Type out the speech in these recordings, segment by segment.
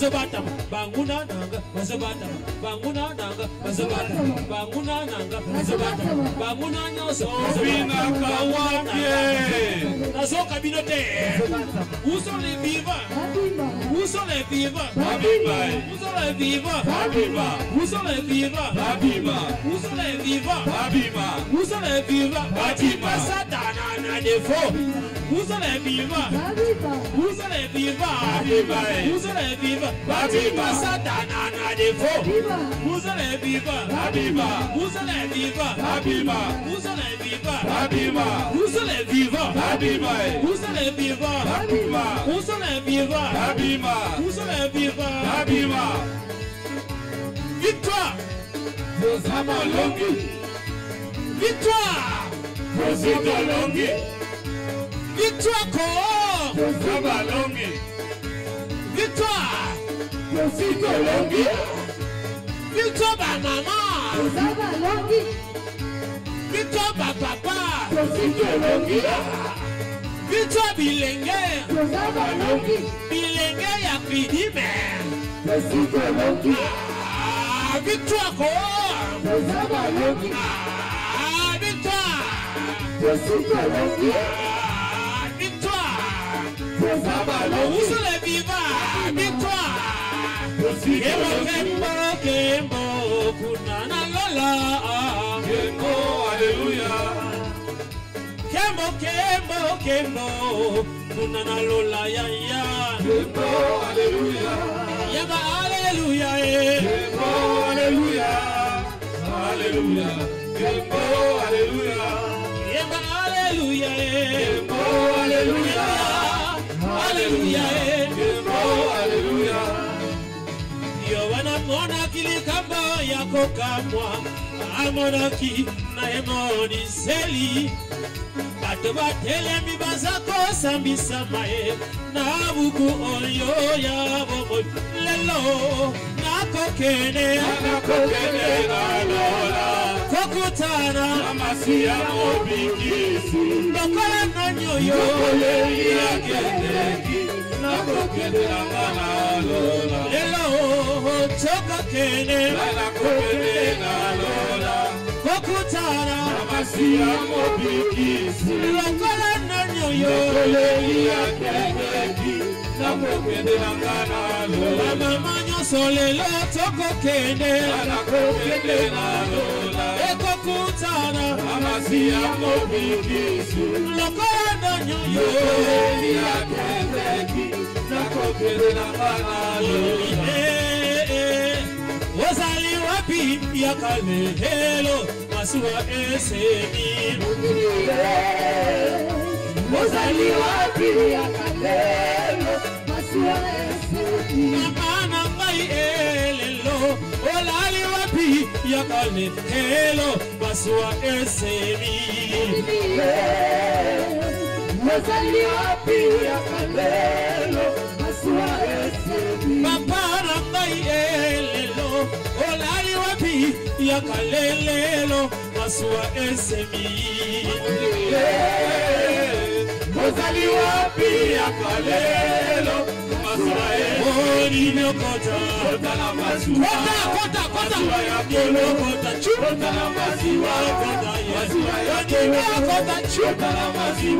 bazobatama banguna nanga bazobatama banguna nanga bazobatama banguna nanga bazobatama banguna nyonso obinaka wapye nazoka bino te. Uso le viva uso le viva babimba. Uso le viva babimba. Uso le viva babimba. Uso le viva babimba. Uso le viva batimba satana na defo uso le viva uso le viva babimba. Uso le viva sont les vivants? Fatima. Satana na défaut. Où sont les vivants? Habiba. Où sont les vivants? Habiba. Où sont les vivants? Habiba. Où sont les vivants? Habiba. Où sont les vivants? Habiba. Où sont les vivants? Habiba. Où sont les vivants? Habiba. Victoire! Zama longi. Victoire! Zama longi. Victoire Coro! Zama longi. Victoire! kò sí kòlóńgì. Victor Banana. Kò sábà lọ́ngì. Victor Bàbàbà. Kò sí kòlóńgì. Victor Bilenge. Kò sábà lọ́ngì. Bilenge Yakidime. Kò sí kòlóńgì. Victor Kò. Kò sábà lọ́ngì. Victor. Kò sí kòlóńgì. Victor. Kò bíi bá. Kunana lola. Hallelujah. Kunana lola Hallelujah. Yaba hallelujah Hallelujah. Hallelujah. Hallelujah. Yaba hallelujah Hallelujah. Hallelujah mbona akili kamba yako kamwa. amonaki na emoniseli. Bato batelemi baza kosambisa maye na buku oyo ya bomoi. Lelo nakokende kokutana. Na masi ya mobikisi. Lokola nani oyo? Yakendeki nakokendelanga na lola lelo tokokende nakokende na lola kutana amasiamo bikisi lokola nanyo yo. Lokole ya kekeki nakokendanga nalo. Bamama nyonso lelo tokokende nakokende nalola ekokutana amasiamo bikisi lokola nanyo yo. Lokole ya kekeki lola. nalo. Eh, eh, eh. Wazali bí ìyàkálẹ̀ èlò àsìwọ̀ ẹsẹ̀ mi. Mọ̀sálí wá bí ìyàkálẹ̀ èlò àsìwọ̀ ẹsẹ̀ mi. Màmá náà elelo. Olali èlè lọ, ó láàlì wá bí ìyàkálẹ̀ èlò àsìwọ̀ ẹsẹ̀ mi. Mọ̀sálí wá bí ìyàkálẹ̀ èlò àsìwọ̀ ẹsẹ̀ mi. Bàbá náà ń. yaka lelelo masuwa esemi. Ozali wapi yaka lelo kota kota kota kota kota kota kota kota kota kota kota kota kota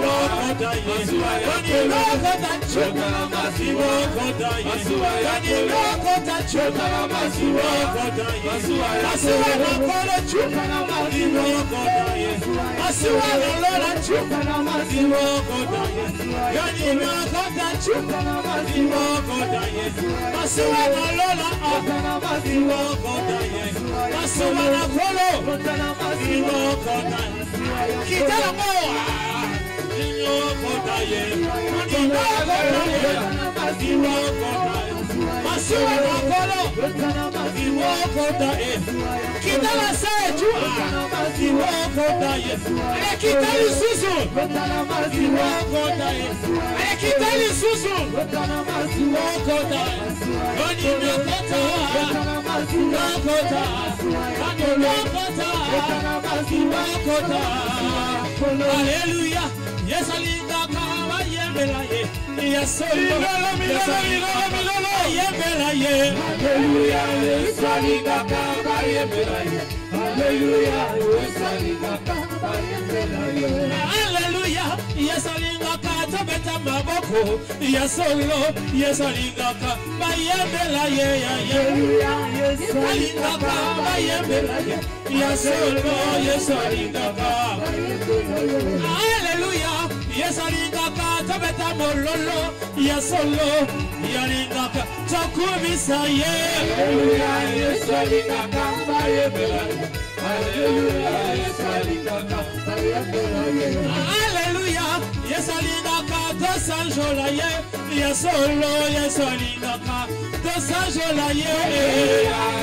kota kota kota kota chu Kota na masiwa kota ye Masiwa ya masiwa na kolo kolo chu Kota na masiwa ninokota ye masiwa na lola chu Kota na masiwa ninokota ye ya ninokota chu ninokota ye masiwa na lola ah tí ó Hallelujah! Yes, Ali. yembela ye ya soloyembela ye. Aleluya esalikaka bayembela ye. Aleluya esalikaka bayembela ye. Aleluya yesalingaka tobeta maboko. Ya solo yesalingaka bayembela ye yesalingaka bayembela ye. Ya solo yesalingaka aleluya yesalingaka tobeta mololo. Ya solo yalingaka tokumisa ye. Yesalingaka bayebela aleluya yesu alingaka tosanjola ye. Yesu olo yesu alingaka tosanjola ye.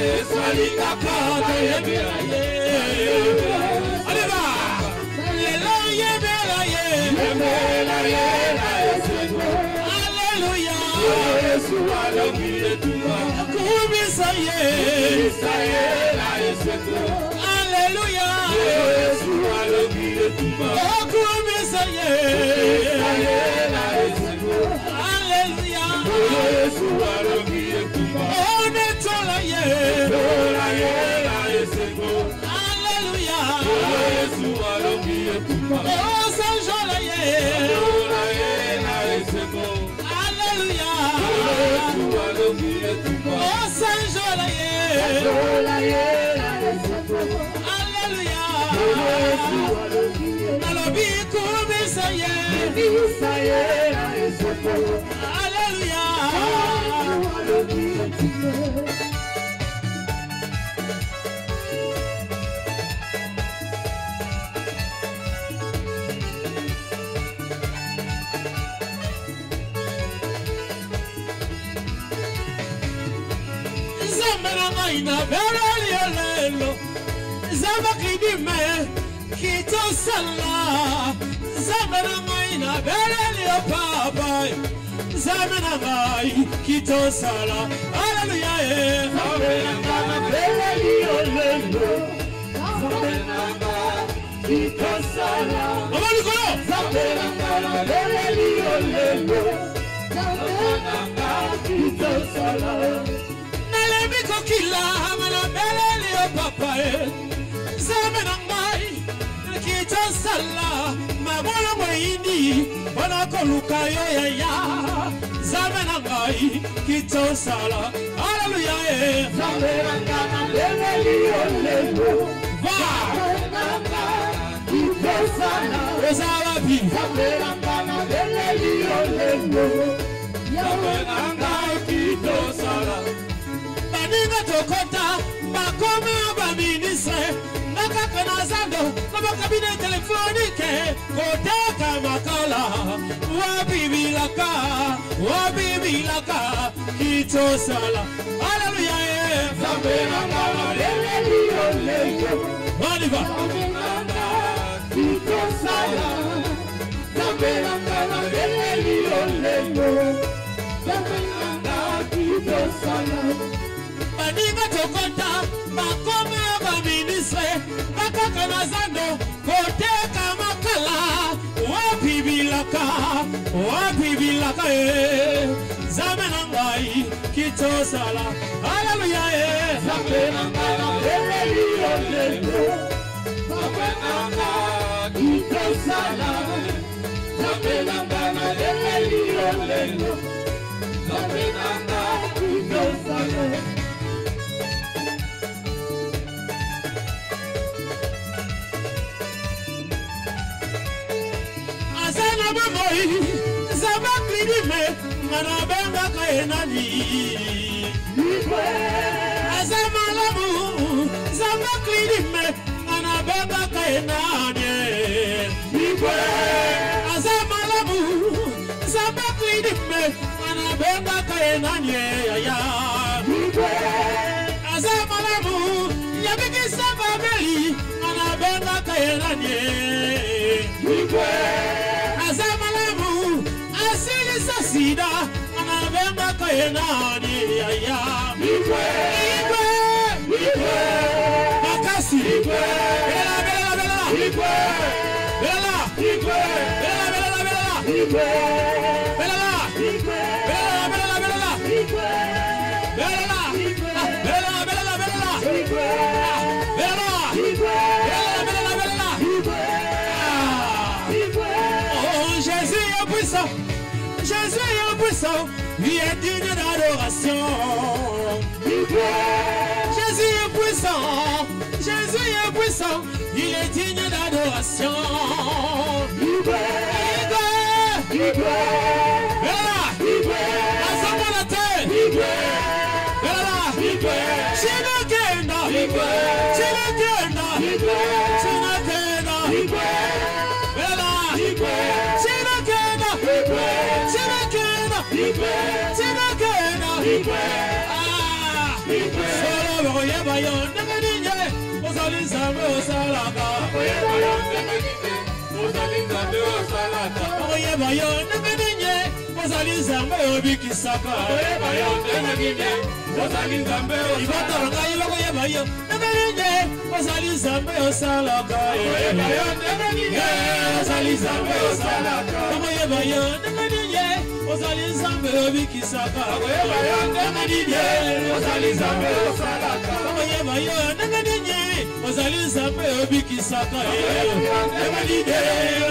Yesu alingaka toyebela ye. Ye ye Lola yela Yesu. Haleluya, Yesu alongile nalobi kumisa ye Israela Yesu. mbelangaina belali lelo. Zambaki dime kitosala. Zambe na ngai na beleli yo papa. Zambe na ngai kitosala. Aleluya ye eh. zambe na ngai na beleli yo lelo. Zambe na ngai kitosala. Mama likolo. Zambe na ngai na beleli yo lelo. Zambe na ngai kitosala. kila hamana mbele liyo papae zeme na ngai nakita nsala mabola moyini mpona koluka yo yaya zame na ngai kita osala aleluya e. Zambe nanga na mbele liyo lelo. Va! Oza wapi? Zambe nanga na mbele liyo lelo. Zambe nanga kita osala ndenge tokɔta bakoma baministre. Nga kaka na zando na bakabine telefonike. Koteka makala wabibilaka wabibilaka kitosala aleluya ye oniva kitosala nzambelanga na leleli yo lengo nzambelanga kitosala baninga tokota bakoma baministre bakaka na zando koteka makala. Wapi bilaka wapi bilaka e nzambe na ngai kitosala aleluya e nzambe na ngai napeleli yo lelo bakwengaka kitosala nzambe na ngai napeleli yo lelo nzambe na ngai kitosala bomoi nzambe aklidime nga nabengaka ye nani aza malamu nzambe aklidime nga nabengaka ye nani aza malamu nzambe aklidime nga nabengaka ye nani yaya aza malamu yabikisa babeli nga nabengaka ye nani shida anavenda kahenani yaya nitwe nitwe nitwe makasi. Nitwe belela belela belela nitwe belela nitwe belela belela belela nitwe est. Il est digne d'adoration. Jésus est puissant. Jésus est puissant. Il est digne d'adoration. Bella, ensemble la ikwe chineke na ikwe ikwe solo bokoyeba yo ndenge ninye ozali nzambe osalaka okoyeba yo ndenge ninye ozali nzambe osalaka okoyeba yo ndenge ninye ozali nzambe obikisaka okoyeba yo ndenge ninye ozali nzambe osalaka ngai bokoyeba yo ndenge ninye ozali nzambe osalaka okoyeba yo ndenge ninye ozali nzambe osalaka okoyeba yo ndenge ozali nzambe obikisaka koyeba yo ndenge nini? Ozali nzambe osalaka. Koyeba yo ndenge nini? Ozali nzambe obikisaka ndenge nini?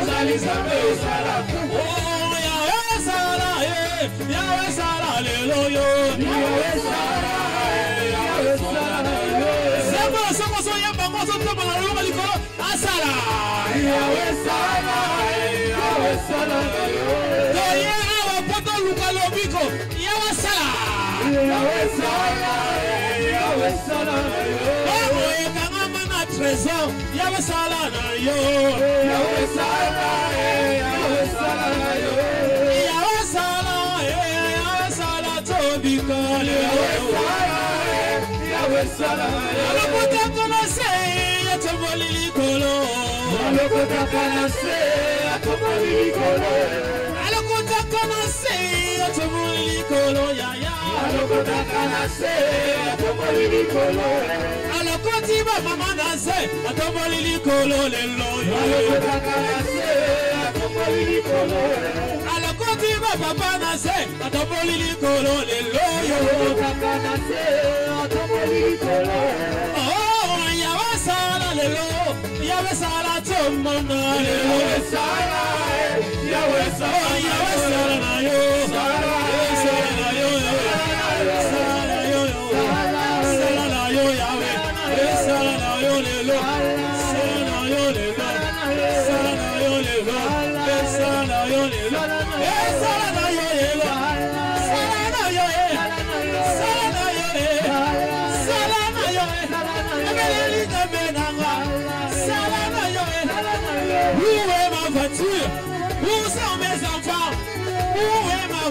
Ozali nzambe osalaka. Oh, yawe sala eh, ye yawe sala lelo yo yawe sala eh, yawe sala eh. yo sebo soko so yamba ngo so tamba na loka likolo asala. Yawe sala yawe sala koluka lobiko yawasala oboyekanga mwana trésor yawesala na yo. Yawesala yawesala tobikalealokotoka na se yatomboli likolo. Alokotoka na se yatomboli likolo. se atomoli likolo yaya alokotaka na se atomoli likolo. Alokoti bamama na se atomoli likolo lelo alokotaka na se atomoli likolo. Alokoti bapapa na se atomoli likolo lelo alokotaka na se atomoli likolo. Oh, yawe sala lelo yawe sala mwana yawe sala yawe sala yawe sala na yo sala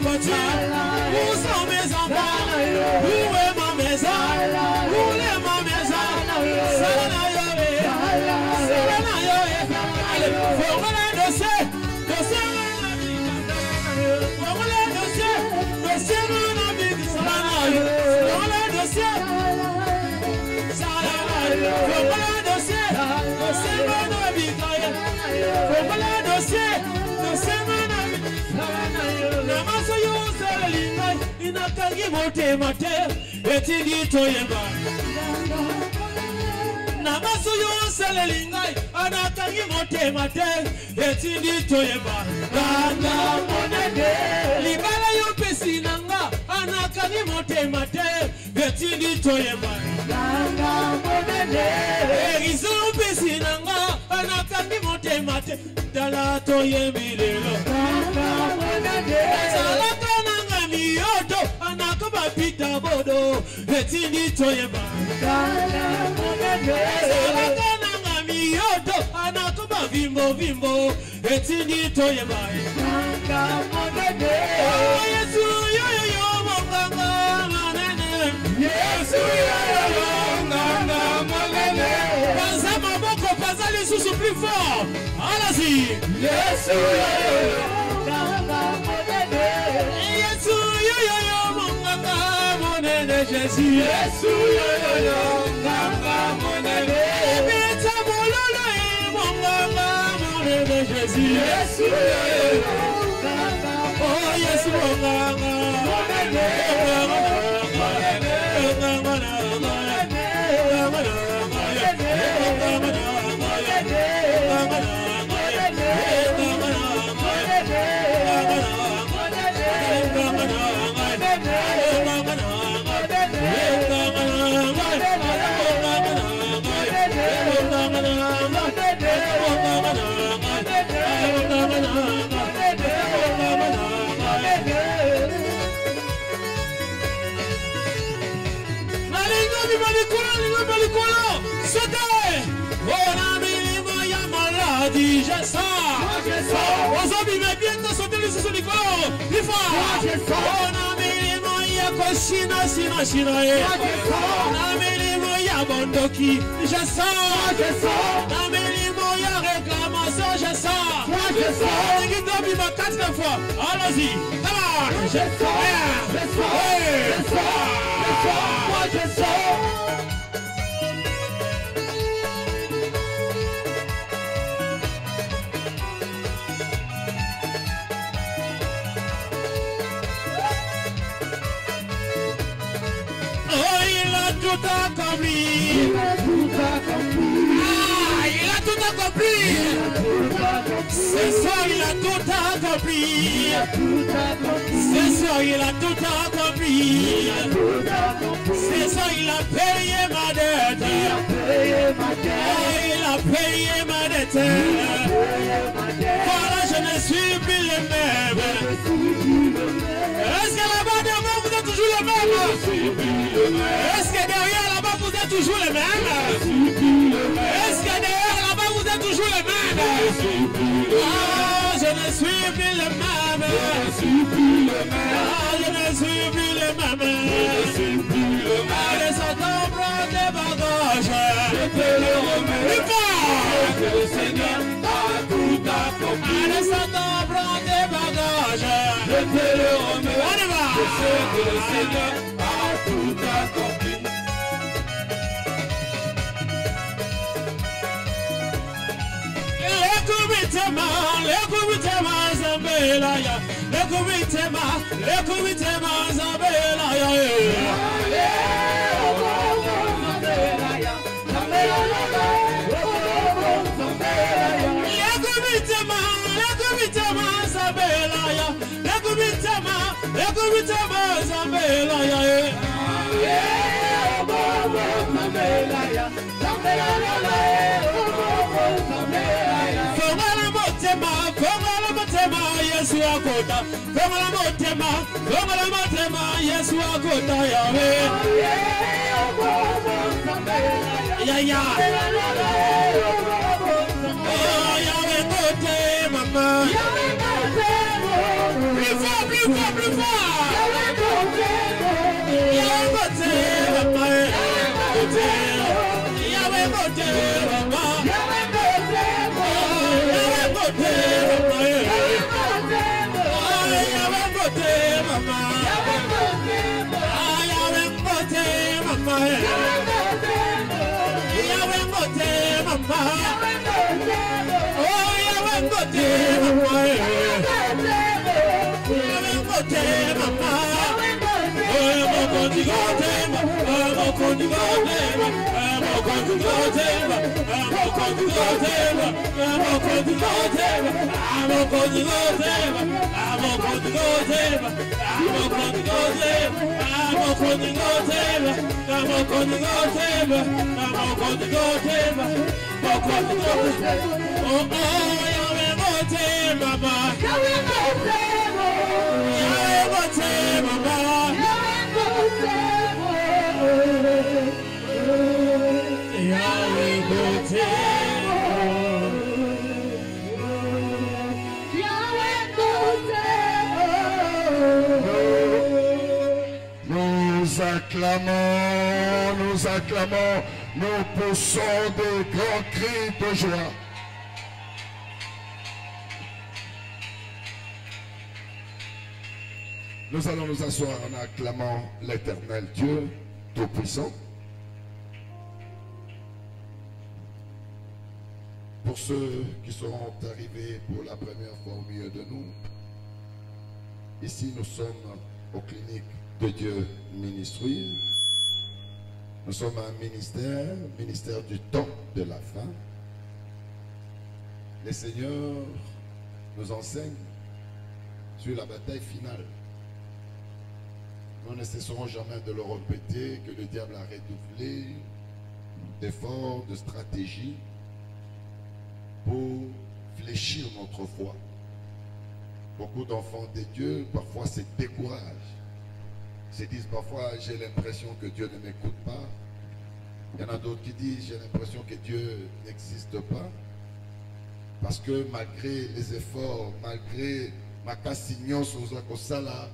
est ma voiture? Où sont mes inakangi motema te etindi toyemba. Na maso yoseleli ngai anakangi motema te etindi toyemba. Nganga monene. Libala yopesi na nga anakangi motema te etindi toyemba. Erizo opesi na nga anakangi motema te tala toyembi lelo. Ezalaka nanga miyoto Peter Bodo, Etini Toyeba. Yodo anatuba vimbo vimbo etini toyeba ikanga monene. Yesu yoyo yomo nganga monene. Yesu yoyo nganga monene. Paza maboko paza lisusu plus fort. Allez-y Yesu yoyo nganga monene. de Jésus. Yesu yoyoyo nganga monene. Ebeta mololo e monganga mone de Jésus. Yesu yoyoyo nganga. Oh Yesu nganga monene. Ozobima lisusu likolo milimo ya ye na milimo ya bondoki je sors. Na milimo ya réclamation je sors. Olingi tobima quatre fois. Allons-y. Tamar je Moi je sors. Tout accompli. Il a tout accompli. Ah, il a tout accompli. Ce soir, il a tout accompli. Ce soir, il a tout accompli. Ce soir, il a payé ma dette. Il a payé ma dette. Voilà, je ne suis plus le même. Est-ce que vous êtes le Est-ce que derrière là-bas vous êtes toujours le même Est-ce que derrière là-bas vous êtes toujours le même Ah, je ne suis plus le même. Ah, je ne suis plus le même. Fort. Allez, zabela ya lekumitema lekumitema zabela ya lekumitema lekumitema zabela ya lekumitema lekumitema zabela ya zabela ya zabela ya Come on, come on yesu akota fongala motema fongala motema. Yesu akota yawe yaya oh yawe kote mama fort plus fort plus fort yawe kote mama kote yawe kote mama yawe kote mama yawe Portugal, I'm a I'm a I'm a I'm a I'm a I'm a I'm a you. a a a. acclamons, nous acclamons, nous poussons de grands cris de joie. Nous allons nous asseoir en acclamant l'éternel Dieu Tout-Puissant. Pour ceux qui seront arrivés pour la première fois au milieu de nous, ici nous sommes aux cliniques de Dieu Ministry. Nous sommes un ministère, ministère du temps de la fin. Les seigneurs nous enseignent sur la bataille finale. Nous ne cesserons jamais de le répéter que le diable a redoublé d'efforts, de stratégies pour fléchir notre foi. Beaucoup d'enfants de Dieu parfois se découragent. Se disent parfois j'ai l'impression que Dieu ne m'écoute pas. Il y en a d'autres qui disent, j'ai l'impression que Dieu n'existe pas. Parce que malgré les efforts, malgré ma cassignon sur Zakosala,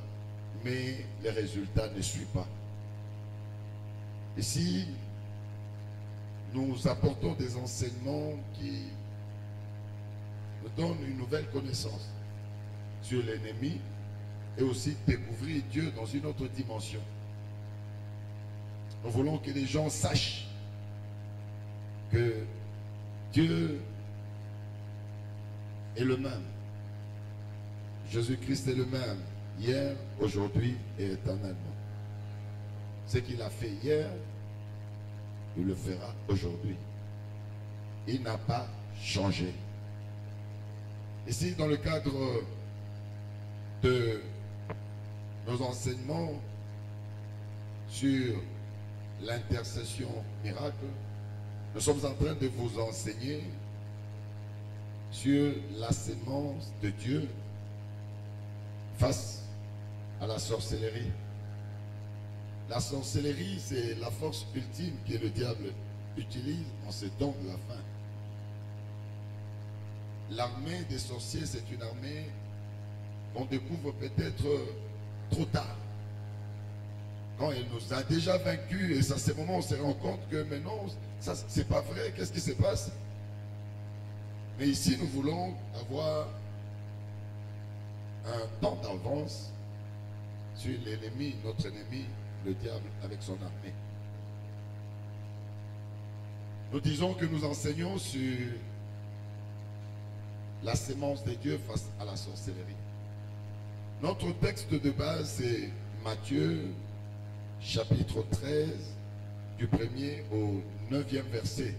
mais les résultats ne suivent pas. Ici, nous apportons des enseignements qui nous donnent une nouvelle connaissance sur l'ennemi et aussi découvrir Dieu dans une autre dimension. Nous voulons que les gens sachent que Dieu est le même. Jésus-Christ est le même hier, aujourd'hui et éternellement. Ce qu'il a fait hier, il le fera aujourd'hui. Il n'a pas changé. Ici, dans le cadre de nos enseignements sur l'intercession miracle, nous sommes en train de vous enseigner sur la sémence de Dieu face à la sorcellerie. La sorcellerie, c'est la force ultime que le diable utilise en ce temps de la fin. L'armée des sorciers, c'est une armée qu'on découvre peut-être trop tard. Quand elle nous a déjà vaincus, et c'est à ce moment on se rend compte que maintenant, ça c'est pas vrai, qu'est-ce qui se passe? Mais ici, nous voulons avoir un temps d'avance sur l'ennemi, notre ennemi, le diable, avec son armée. Nous disons que nous enseignons sur la sémence de Dieu face à la sorcellerie. Notre texte de base, c'est Matthieu, chapitre 13, du premier au neuvième verset.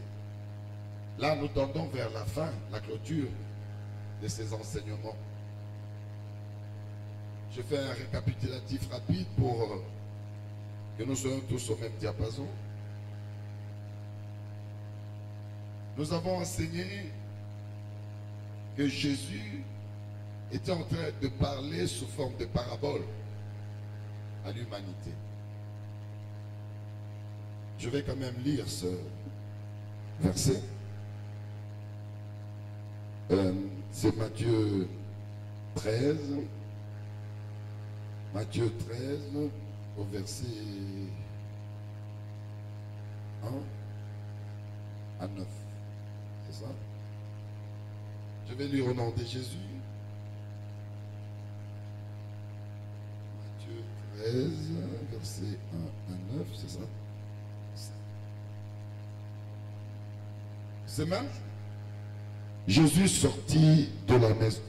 Là, nous tendons vers la fin, la clôture de ces enseignements. Je fais un récapitulatif rapide pour euh, que nous soyons tous au même diapason. Nous avons enseigné que Jésus était en train de parler sous forme de parabole à l'humanité. Je vais quand même lire ce verset. Euh, C'est Matthieu 13. Matthieu 13 au verset 1 à 9. C'est ça? Je vais lire au nom de Jésus. Matthieu 13, verset 1 à 9, c'est ça? C'est même? Jésus sortit de la maison.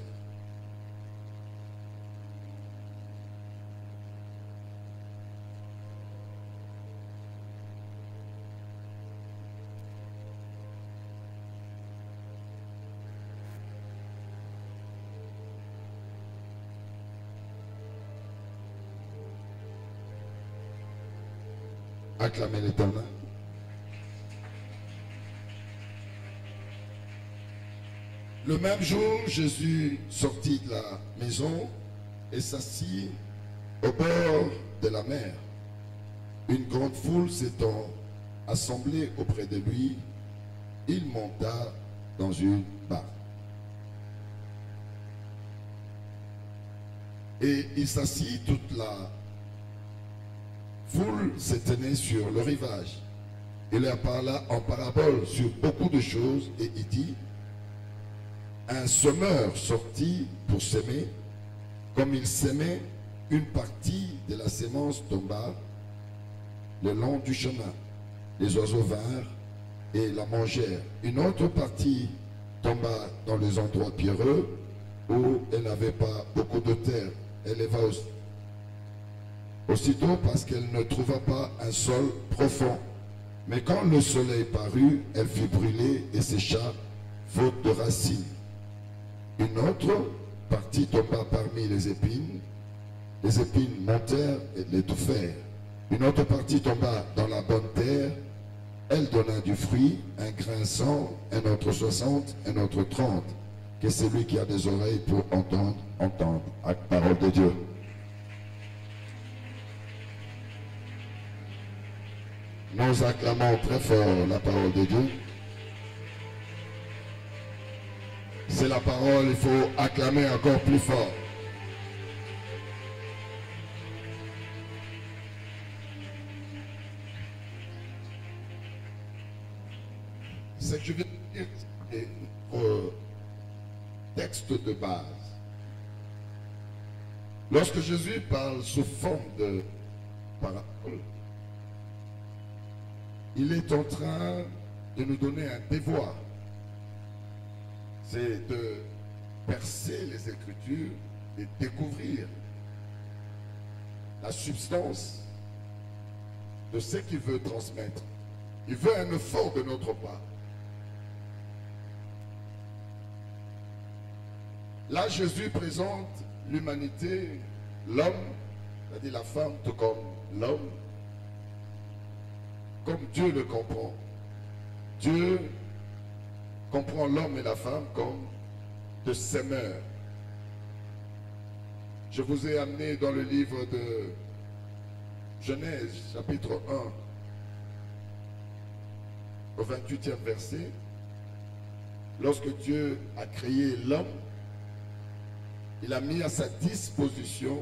Acclamez l'éternel. Le même jour, Jésus sortit de la maison et s'assit au bord de la mer. Une grande foule s'étant assemblée auprès de lui, il monta dans une barque. Et il s'assit, toute la foule se tenait sur le rivage. Il leur parla en parabole sur beaucoup de choses et il dit, un semeur sortit pour s'aimer, comme il s'aimait, une partie de la sémence tomba le long du chemin. Les oiseaux vinrent et la mangèrent. Une autre partie tomba dans les endroits pierreux où elle n'avait pas beaucoup de terre. Elle. Aussitôt parce qu'elle ne trouva pas un sol profond. Mais quand le soleil parut, elle fut brûlée et sécha, faute de racines. Une autre partie tomba parmi les épines. Les épines montèrent et l'étouffèrent. Une autre partie tomba dans la bonne terre. Elle donna du fruit, un grain cent, un autre soixante, un autre trente. Que celui qui a des oreilles pour entendre, entendre la parole de Dieu. Nous acclamons très fort la parole de Dieu. C'est la parole, il faut acclamer encore plus fort. Ce que je vais dire, c'est notre texte de base. Lorsque Jésus parle sous forme de parabole, il est en train de nous donner un devoir. C'est de percer les Écritures et découvrir la substance de ce qu'il veut transmettre. Il veut un effort de notre part. Là, Jésus présente l'humanité, l'homme, c'est-à-dire la femme, tout comme l'homme, comme Dieu le comprend. Dieu comprend l'homme et la femme comme de semeurs. Je vous ai amené dans le livre de Genèse, chapitre 1, au 28e verset. Lorsque Dieu a créé l'homme, il a mis à sa disposition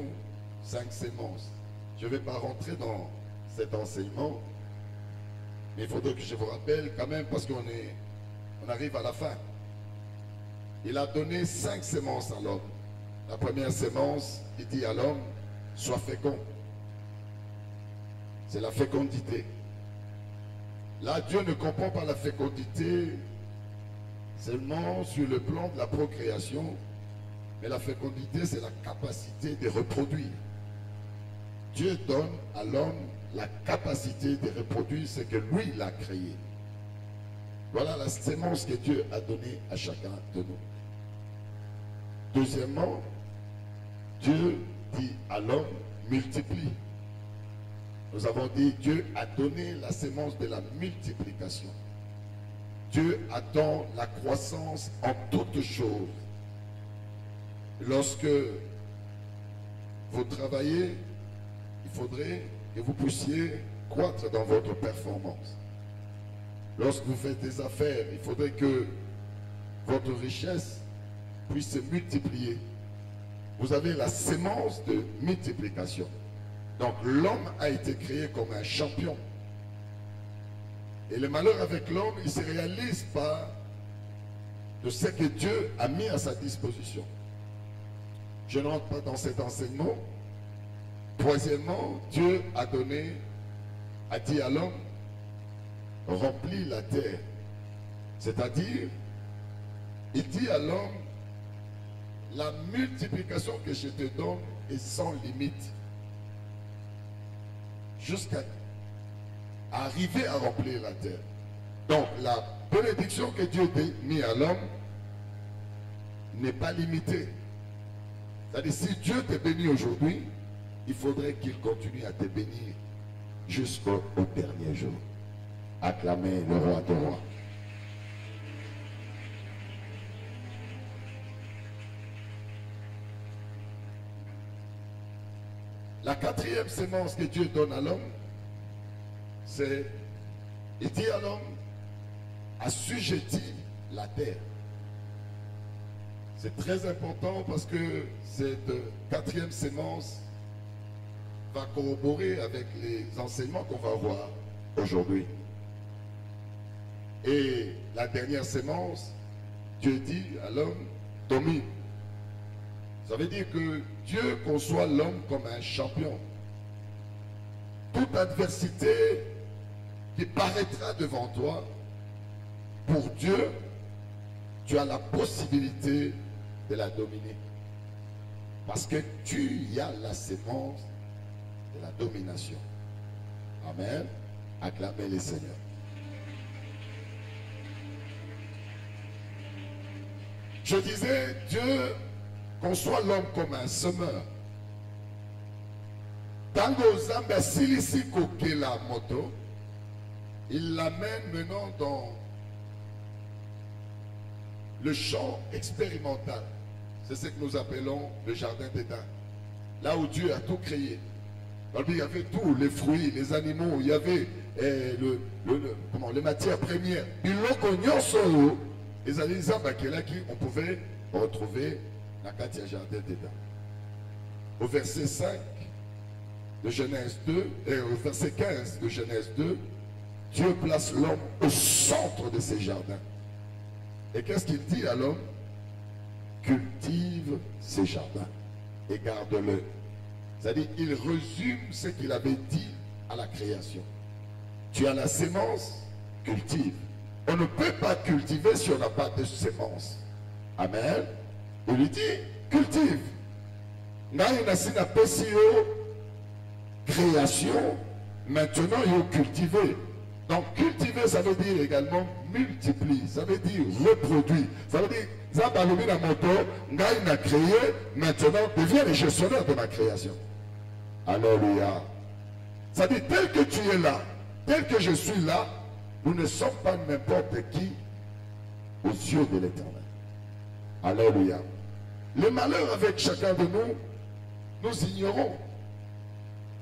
cinq sémences. Je ne vais pas rentrer dans cet enseignement, mais il faudrait que je vous rappelle quand même parce qu'on est, on arrive à la fin. Il a donné cinq sémences à l'homme. La première sémence, il dit à l'homme, sois fécond. C'est la fécondité. Là, Dieu ne comprend pas la fécondité seulement sur le plan de la procréation, mais la fécondité, c'est la capacité de reproduire. Dieu donne à l'homme la capacité de reproduire ce que lui l'a créé. Voilà la sémence que Dieu a donnée à chacun de nous. Deuxièmement, Dieu dit à l'homme, multiplie. Nous avons dit, Dieu a donné la sémence de la multiplication. Dieu attend la croissance en toutes choses. Lorsque vous travaillez, il faudrait que vous puissiez croître dans votre performance. Lorsque vous faites des affaires, il faudrait que votre richesse puisse se multiplier. Vous avez la sémence de multiplication. Donc l'homme a été créé comme un champion. Et le malheur avec l'homme, il se réalise de ce que Dieu a mis à sa disposition. Je ne rentre pas dans cet enseignement. Troisièmement, Dieu a donné, a dit à l'homme, remplis la terre. C'est-à-dire, il dit à l'homme, la multiplication que je te donne est sans limite. Jusqu'à arriver à remplir la terre. Donc, la bénédiction que Dieu a mis à l'homme n'est pas limitée. C'est-à-dire, si Dieu te bénit aujourd'hui, il faudrait qu'il continue à te bénir jusqu'au au dernier jour. Acclamez le roi de rois. La quatrième sémence que Dieu donne à l'homme, c'est, il dit à l'homme, assujettis la terre. C'est très important parce que cette quatrième sémence va corroborer avec les enseignements qu'on va voir aujourd'hui. Et la dernière sémence, Dieu dit à l'homme, domine. Ça veut dire que Dieu conçoit l'homme comme un champion. Toute adversité qui paraîtra devant toi, pour Dieu, tu as la possibilité de la dominer. Parce que tu as la sémence de la domination. Amen. Acclamez les Seigneurs. Je disais, Dieu conçoit l'homme comme un semeur. Tango Zamba Silisi la moto, il l'amène maintenant dans le champ expérimental. C'est ce que nous appelons le jardin d'Éden. Là où Dieu a tout créé. Il y avait tout, les fruits, les animaux, il y avait eh, le, le, le- comment, les matières premières. akelaki on pouvait retrouver na kati ya jardin d'Éden. Au verset 5 de Genèse 2 et au verset 15 de Genèse 2, Dieu place l'homme au centre de ses jardins. Et qu'est-ce qu'il dit à l'homme? Cultive ses jardins et garde-le. C'est-à-dire, il résume ce qu'il avait dit à la création. Tu as la sémence, cultive. On ne peut pas cultiver si on n'a pas de sémence. Amen. Il lui dit, cultive. création maintenant yo cultiver donc cultiver ça veut dire également multiplie ça veut dire reproduit ça veut dire nzambe alobi na moto ngai na créé maintenant deviens le gestionnaire de ma création alléluia ça dit tel que tu es là tel que je suis là nous ne sommes pas n'importe qui aux yeux de l'éternel alléluia le malheur avec chacun de nous nous ignorons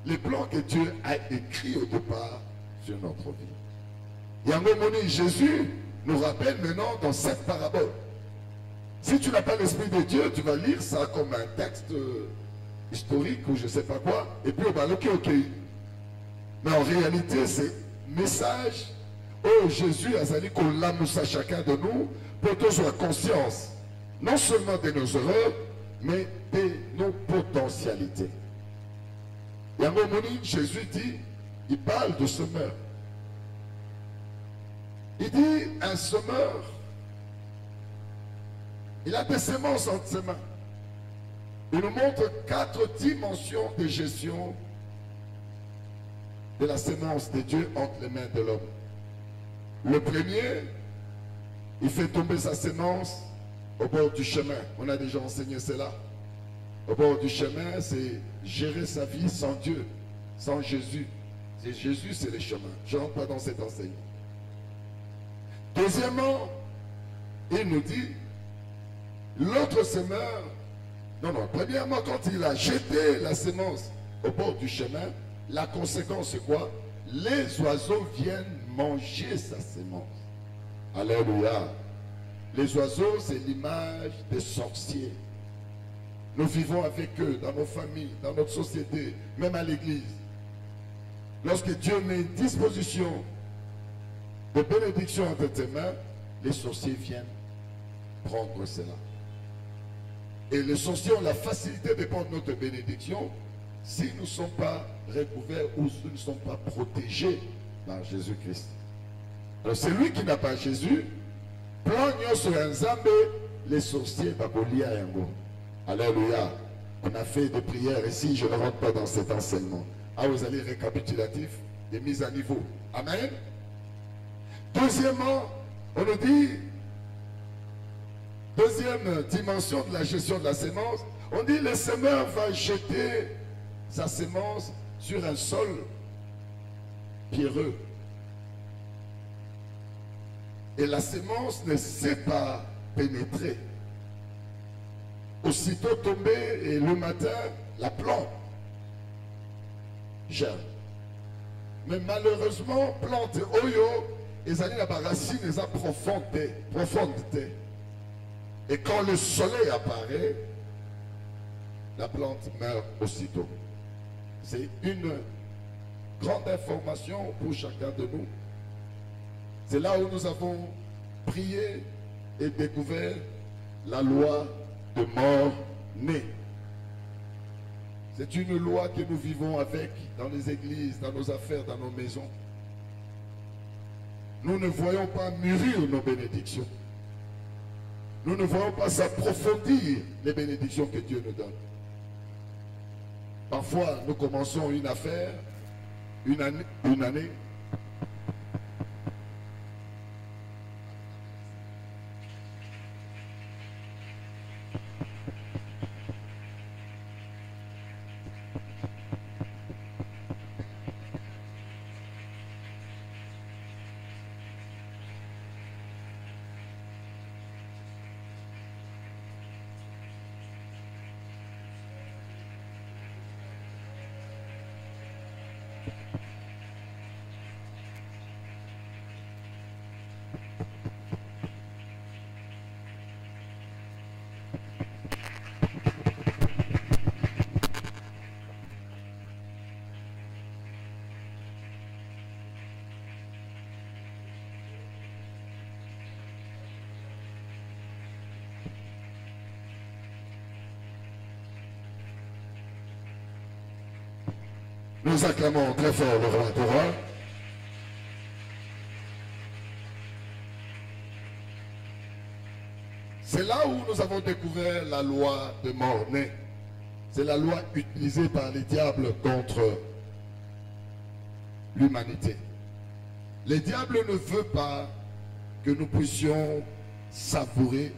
les plans que Dieu a écrits au départ sur notre vie. Yango Moni, Jésus nous rappelle maintenant dans cette parabole. Si tu n'as pas l'Esprit de Dieu, tu vas lire ça comme un texte historique ou je ne sais pas quoi, et puis on va ok, ok. Mais en réalité, c'est message, oh Jésus a dit qu'on l'amousse à chacun de nous pour que soit conscience, non seulement de nos erreurs, mais de nos potentialités. Donné, Jésus dit, il parle de semeur. Il dit, un semeur, il a des semences entre ses mains. Il nous montre quatre dimensions de gestion de la semence de Dieu entre les mains de l'homme. Le premier, il fait tomber sa semence au bord du chemin. On a déjà enseigné cela. Au bord du chemin, c'est gérer sa vie sans Dieu, sans Jésus. Jésus, c'est le chemin. Je rentre pas dans cet enseignement. Deuxièmement, il nous dit, l'autre semeur, non, non, premièrement, quand il a jeté la semence au bord du chemin, la conséquence, c'est quoi? Les oiseaux viennent manger sa semence. Alléluia. Les oiseaux, c'est l'image des sorciers. Nous vivons avec eux dans nos familles, dans notre société, même à l'église. Lorsque Dieu met une disposition de bénédiction entre tes mains, les sorciers viennent prendre cela. Et les sorciers ont la facilité de prendre notre bénédiction si nous ne sommes pas recouverts ou si nous ne sommes pas protégés par Jésus-Christ. Alors celui qui n'a pas Jésus, plan sur un zambé, les sorciers bakolia yango. Alléluia. On a fait des prières ici, je ne rentre pas dans cet enseignement. Ah, vous allez récapitulatif des mises à niveau. Amen. Deuxièmement, on nous dit, deuxième dimension de la gestion de la sémence, on dit le semeur va jeter sa sémence sur un sol pierreux. Et la sémence ne sait pas pénétrer. Aussitôt tombé et le matin, la plante germe. Mais malheureusement, plante oyo, ils allaient la racine, ils ont profonde, profonde. Et quand le soleil apparaît, la plante meurt aussitôt. C'est une grande information pour chacun de nous. C'est là où nous avons prié et découvert la loi de mort née. C'est une loi que nous vivons avec dans les églises, dans nos affaires, dans nos maisons. Nous ne voyons pas mûrir nos bénédictions. Nous ne voyons pas s'approfondir les bénédictions que Dieu nous donne. Parfois, nous commençons une affaire, une année, une année Nous très fort le roi rois. C'est là où nous avons découvert la loi de Mornay. C'est la loi utilisée par les diables contre l'humanité. Les diables ne veulent pas que nous puissions savourer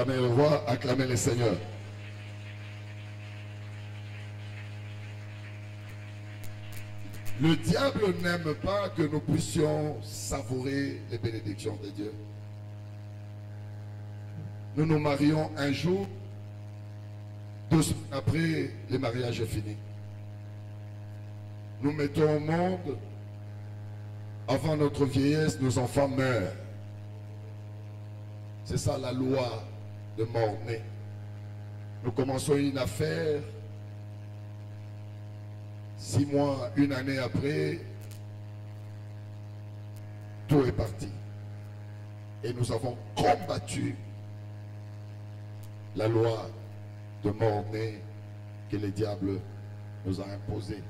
acclamer le roi, acclamer le Seigneur. Le diable n'aime pas que nous puissions savourer les bénédictions de Dieu. Nous nous marions un jour, deux semaines après, le mariage est fini. Nous mettons au monde, avant notre vieillesse, nos enfants meurent. C'est ça la loi de Mornay. Nous commençons une affaire. Six mois, une année après, tout est parti. Et nous avons combattu la loi de Mornay que le diable nous a imposée.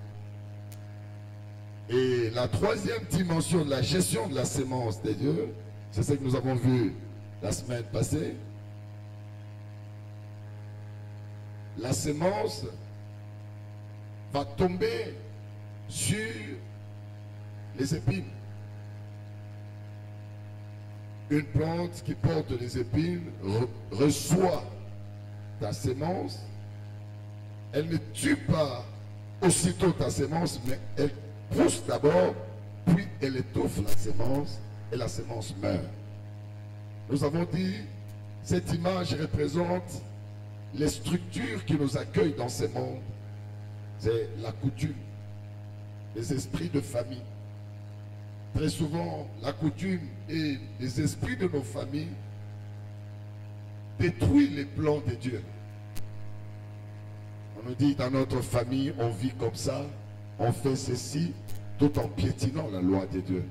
Et la troisième dimension de la gestion de la sémence des dieux, c'est ce que nous avons vu la semaine passée. La sémence va tomber sur les épines. Une plante qui porte les épines re- reçoit ta sémence. Elle ne tue pas aussitôt ta sémence, mais elle pousse d'abord, puis elle étouffe la sémence et la sémence meurt. Nous avons dit, cette image représente les structures qui nous accueillent dans ce monde. C'est la coutume, les esprits de famille. Très souvent, la coutume et les esprits de nos familles détruisent les plans de Dieu. On nous dit, dans notre famille, on vit comme ça, on fait ceci, tout en piétinant la loi de Dieu.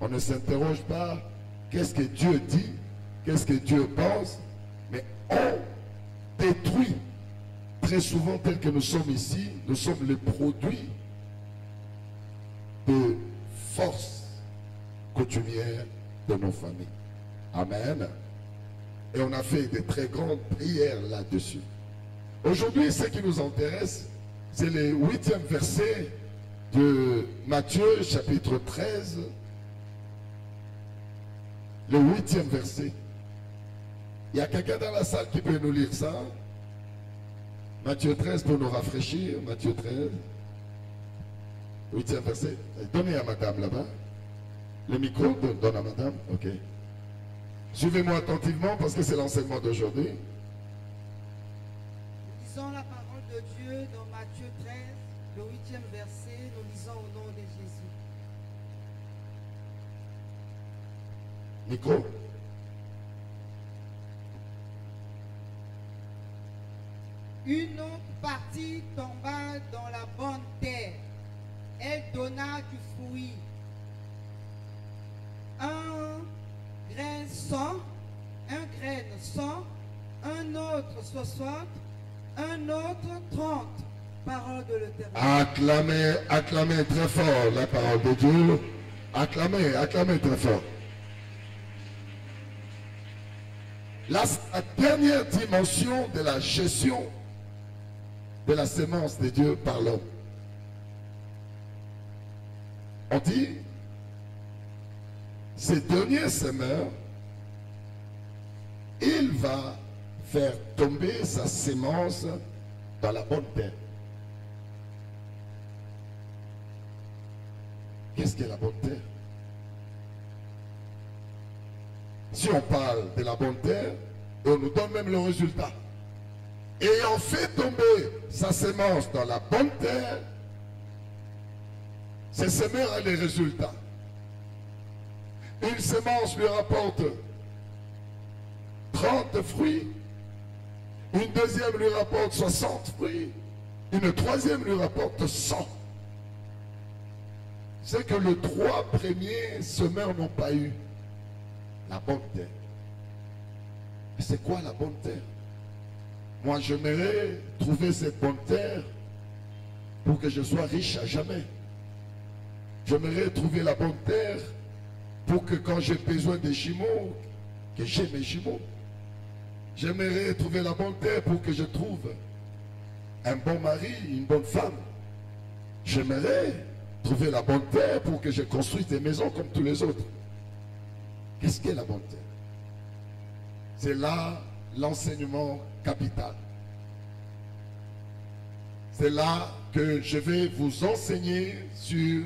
On ne s'interroge pas qu'est-ce que Dieu dit, qu'est-ce que Dieu pense, mais on détruit. Très souvent, tel que nous sommes ici, nous sommes les produits de forces coutumières de nos familles. Amen. Et on a fait des très grandes prières là-dessus. Aujourd'hui, ce qui nous intéresse, c'est le huitième verset de Matthieu, chapitre 13. Le huitième verset. Il y a quelqu'un dans la salle qui peut nous lire ça? Matthieu 13 pour nous rafraîchir. Matthieu 13. Huitième verset. Donnez à madame là-bas. Le micro, donne donne à madame. Ok. Suivez-moi attentivement parce que c'est l'enseignement d'aujourd'hui. Nous lisons la parole de Dieu dans Matthieu 13, le huitième verset. Nous lisons au nom de Jésus. Micro. Une autre partie tomba dans la bonne terre. Elle donna du fruit. Un grain cent, un grain cent, un autre soixante, un autre trente. Parole de l'Éternel. Acclamez, acclamez très fort la parole de Dieu. Acclamez, acclamez très fort. La, la dernière dimension de la gestion de la sémence de Dieu par l'homme. On dit, ce dernier semeur, il va faire tomber sa sémence dans la bonne terre. Qu'est-ce que la bonne terre? Si on parle de la bonne terre, on nous donne même le résultat. On fait tomber sa sémence dans la bonne terre, Ce semeur a des résultats. Une semence lui rapporte 30 fruits. Une deuxième lui rapporte 60 fruits. Une troisième lui rapporte 100. C'est que les trois premiers semeurs n'ont pas eu la bonne terre. C'est quoi la bonne terre? Moi, j'aimerais trouver cette bonne terre pour que je sois riche à jamais. J'aimerais trouver la bonne terre pour que quand j'ai besoin de jumeaux, que j'ai mes jumeaux. J'aimerais trouver la bonne terre pour que je trouve un bon mari, une bonne femme. J'aimerais trouver la bonne terre pour que je construise des maisons comme tous les autres. Qu'est-ce qu'est la bonne terre? C'est là l'enseignement capital. C'est là que je vais vous enseigner sur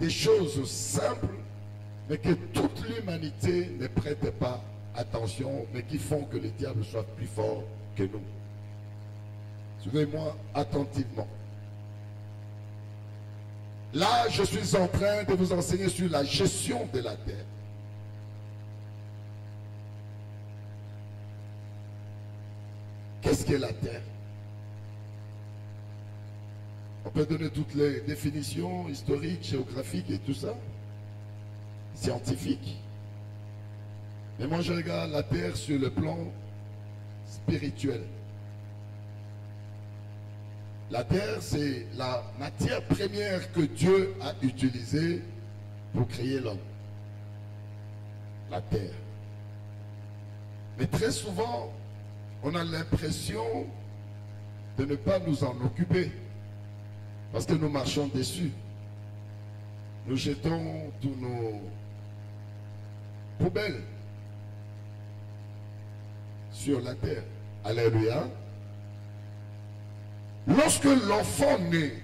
des choses simples, mais que toute l'humanité ne prête pas attention, mais qui font que le diable soit plus fort que nous. Suivez-moi attentivement. Là, je suis en train de vous enseigner sur la gestion de la terre. Qu'est-ce qu'est la terre On peut donner toutes les définitions historiques, géographiques et tout ça, scientifiques. Mais moi, je regarde la terre sur le plan spirituel. La terre, c'est la matière première que Dieu a utilisée pour créer l'homme. La terre. Mais très souvent, on a l'impression de ne pas nous en occuper. Parce que nous marchons dessus. Nous jetons tous nos poubelles sur la terre. Alléluia. Lorsque l'enfant naît,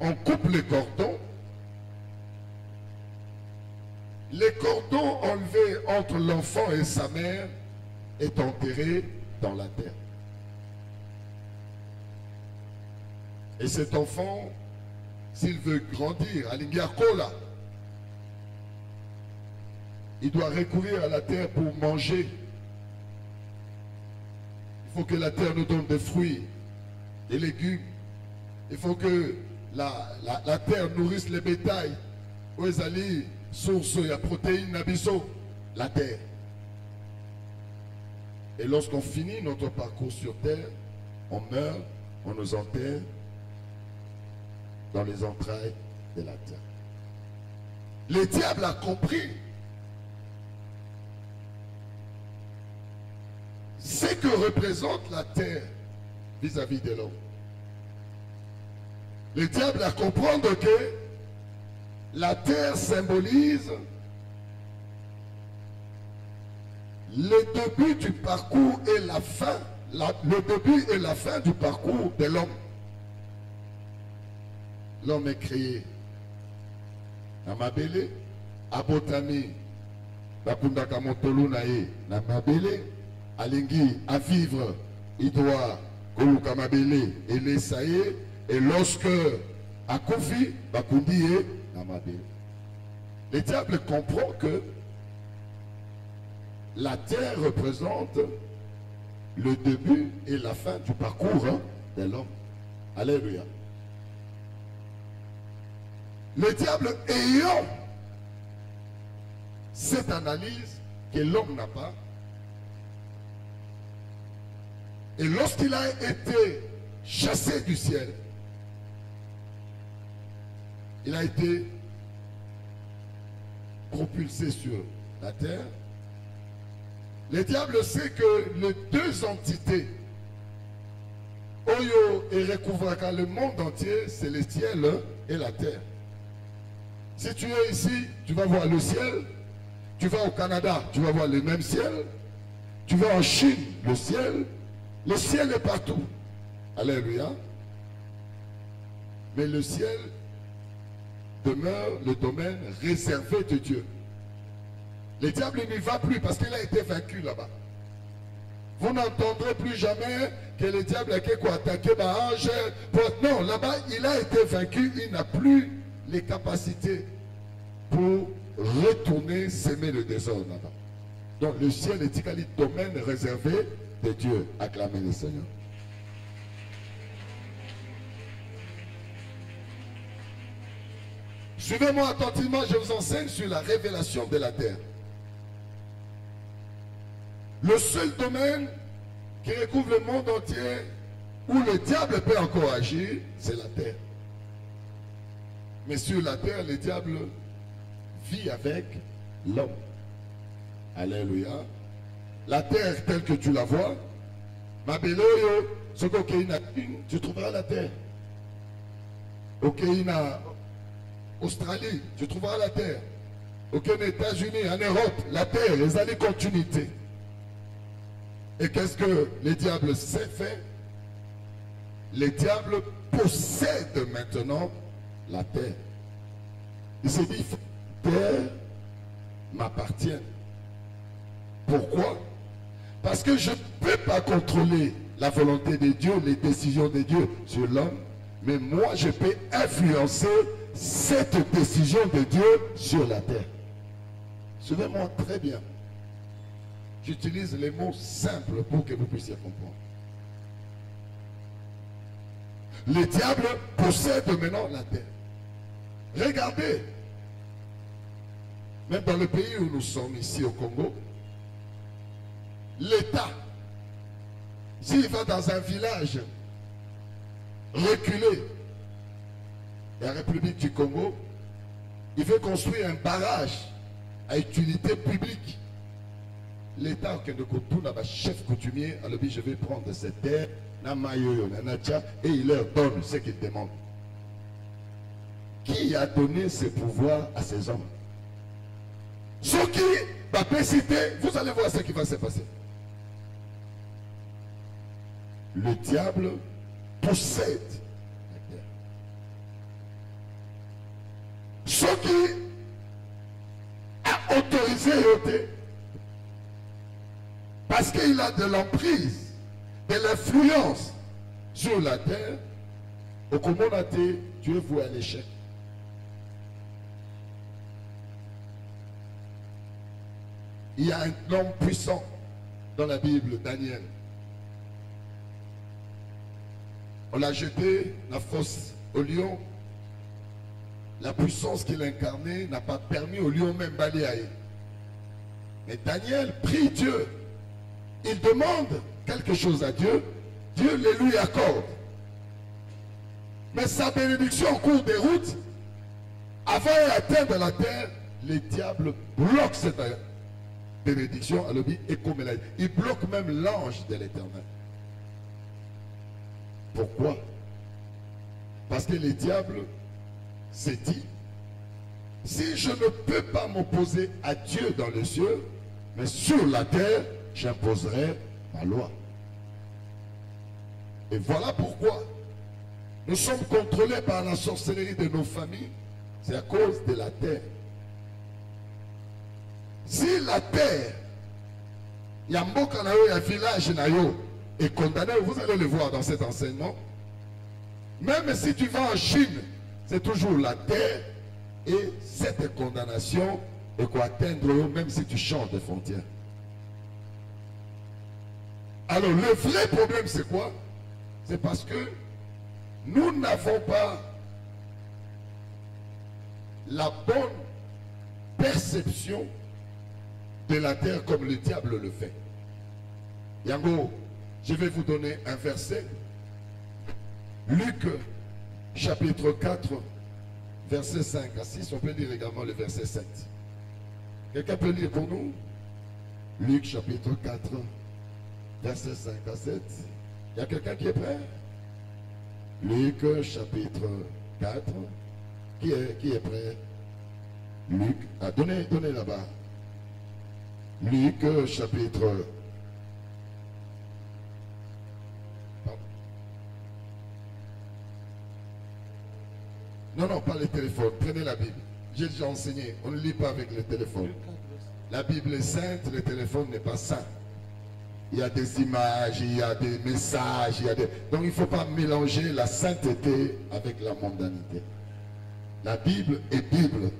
on coupe les cordons. Les cordons enlevés entre l'enfant et sa mère est enterré dans la terre. Et cet enfant, s'il veut grandir à l'Ingiakola, il doit recourir à la terre pour manger. Il faut que la terre nous donne des fruits, des légumes. Il faut que la, terre nourrisse les bétails. Oezali, source, a protéines, nabiso, la terre. Et lorsqu'on finit notre parcours sur terre, on meurt, on nous enterre dans les entrailles de la terre. Le diable a compris ce que représente la terre vis-à-vis de l'homme. Le diable a comprendre que la terre symbolise le début du parcours et la fin, le début et la fin du parcours de l'homme. L'homme est créé na mabele, abotami, bakundaka motolu na ye na mabele, alingi à vivre, il doit koluka mabele elesa ye, et lorsque akufi, bakundi ye na mabele. Le diable comprend que la terre représente le début et la fin du parcours hein, de l'homme. Alléluia. Le diable ayant cette analyse que l'homme n'a pas, et lorsqu'il a été chassé du ciel, il a été propulsé sur la terre, le diable sait que les deux entités, Oyo et recouvraka le monde entier, c'est le ciel et la terre. Si tu es ici, tu vas voir le ciel. Tu vas au Canada, tu vas voir le même ciel. Tu vas en Chine, le ciel. Le ciel est partout. Alléluia. Mais le ciel demeure le domaine réservé de Dieu. Le diable n'y va plus parce qu'il a été vaincu là-bas. Vous n'entendrez plus jamais que le diable a quoi attaquer ma ange. Non, là-bas, il a été vaincu. Il n'a plus les capacités pour retourner s'aimer le désordre là-bas. Donc le ciel est le domaine réservé de Dieu. Acclamez le Seigneur. Suivez-moi attentivement, je vous enseigne sur la révélation de la terre. Le seul domaine qui recouvre le monde entier où le diable peut encore agir, c'est la terre. Mais sur la terre, le diable vit avec l'homme. Alléluia. La terre telle que tu la vois, ma ce tu trouveras la terre. Au Australie, tu trouveras la terre. Aux États-Unis, en Europe, la terre, les années continuité. Et qu'est-ce que les diables sait faire? Les diables possèdent maintenant la terre. Il s'est dit, terre m'appartient. Pourquoi? Parce que je ne peux pas contrôler la volonté de Dieu, les décisions de Dieu sur l'homme, mais moi je peux influencer cette décision de Dieu sur la terre. Suivez-moi très bien. J'utilise les mots simples pour que vous puissiez comprendre. Le diable possède maintenant la terre. Regardez, même dans le pays où nous sommes ici au Congo, l'État, s'il va dans un village reculé, la République du Congo, il veut construire un barrage à utilité publique. L'État qui ne chef coutumier, alors je vais prendre cette terre, et il leur donne ce qu'ils demandent. Qui a donné ce pouvoir à ces hommes? Ceux qui vous allez voir ce qui va se passer. Le diable possède Ce qui a autorisé parce qu'il a de l'emprise, de l'influence sur la terre, au communauté, Dieu voit l'échec. Il y a un homme puissant dans la Bible, Daniel. On l'a jeté la fosse au lion la puissance qu'il incarnait n'a pas permis au lion même balayer. Mais Daniel prie Dieu. Il demande quelque chose à Dieu. Dieu le lui accorde. Mais sa bénédiction au cours des routes, avant d'atteindre la terre, les diables bloquent cette bénédiction. Il bloque même l'ange de l'éternel. Pourquoi? Parce que les diables c'est dit, si je ne peux pas m'opposer à Dieu dans les cieux, mais sur la terre, j'imposerai ma loi. Et voilà pourquoi nous sommes contrôlés par la sorcellerie de nos familles. C'est à cause de la terre. Si la terre, Yamboka un village est condamné, vous allez le voir dans cet enseignement. Même si tu vas en Chine, c'est toujours la terre et cette condamnation est quoi atteindre même si tu changes de frontières. Alors le vrai problème c'est quoi? C'est parce que nous n'avons pas la bonne perception de la terre comme le diable le fait. Yango, je vais vous donner un verset. Luc chapitre 4, verset 5 à 6. On peut lire également le verset 7. Quelqu'un peut lire pour nous? Luc chapitre 4, verset 5 à 7. Il y a quelqu'un qui est prêt? Luc chapitre 4. Qui est, qui est prêt? Luc. Ah, donnez, donnez là-bas. Luc chapitre Non, non, pas le téléphone. Prenez la Bible. J'ai déjà enseigné. On ne lit pas avec le téléphone. La Bible est sainte, le téléphone n'est pas saint. Il y a des images, il y a des messages, il y a des... Donc il ne faut pas mélanger la sainteté avec la mondanité. La Bible est Bible.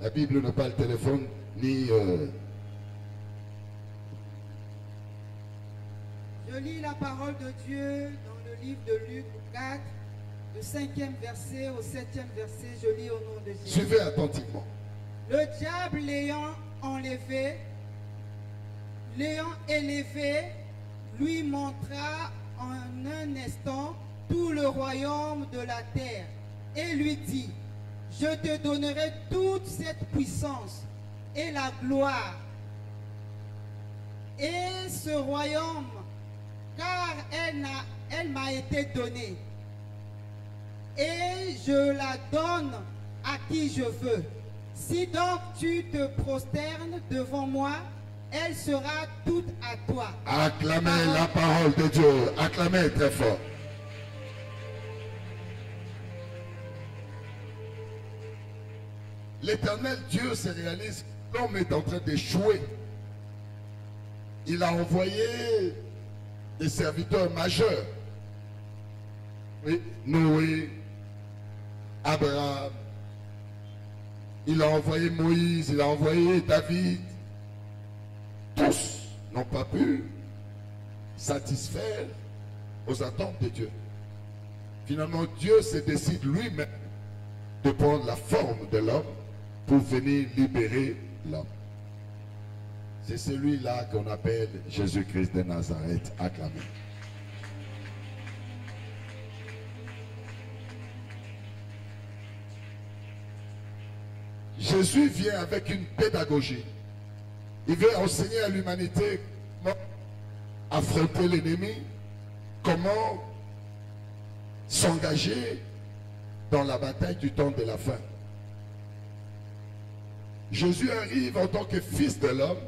La Bible n'est pas le téléphone ni... euh, Je lis la parole de Dieu dans le livre de Luc 4, du 5e verset au 7e verset. Je lis au nom de Jésus. Suivez attentivement. Le diable l'ayant enlevé, l'ayant élevé, lui montra en un instant tout le royaume de la terre et lui dit, je te donnerai toute cette puissance et la gloire et ce royaume, car elle m'a été donnée et je la donne à qui je veux. Si donc tu te prosternes devant moi, elle sera toute à toi. Acclamez la parole de Dieu. Acclamez très fort. L'éternel Dieu se réalise, l'homme est en train d'échouer. Il a envoyé des serviteurs majeurs. Oui, Noé, Abraham. Il a envoyé Moïse, il a envoyé David. Tous n'ont pas pu satisfaire aux attentes de Dieu. Finalement, Dieu se décide lui-même de prendre la forme de l'homme pour venir libérer l'homme. C'est celui-là qu'on appelle Jésus-Christ de Nazareth, acclamé. Jésus vient avec une pédagogie. Il veut enseigner à l'humanité comment affronter l'ennemi, comment s'engager dans la bataille du temps de la fin. Jésus arrive en tant que fils de l'homme.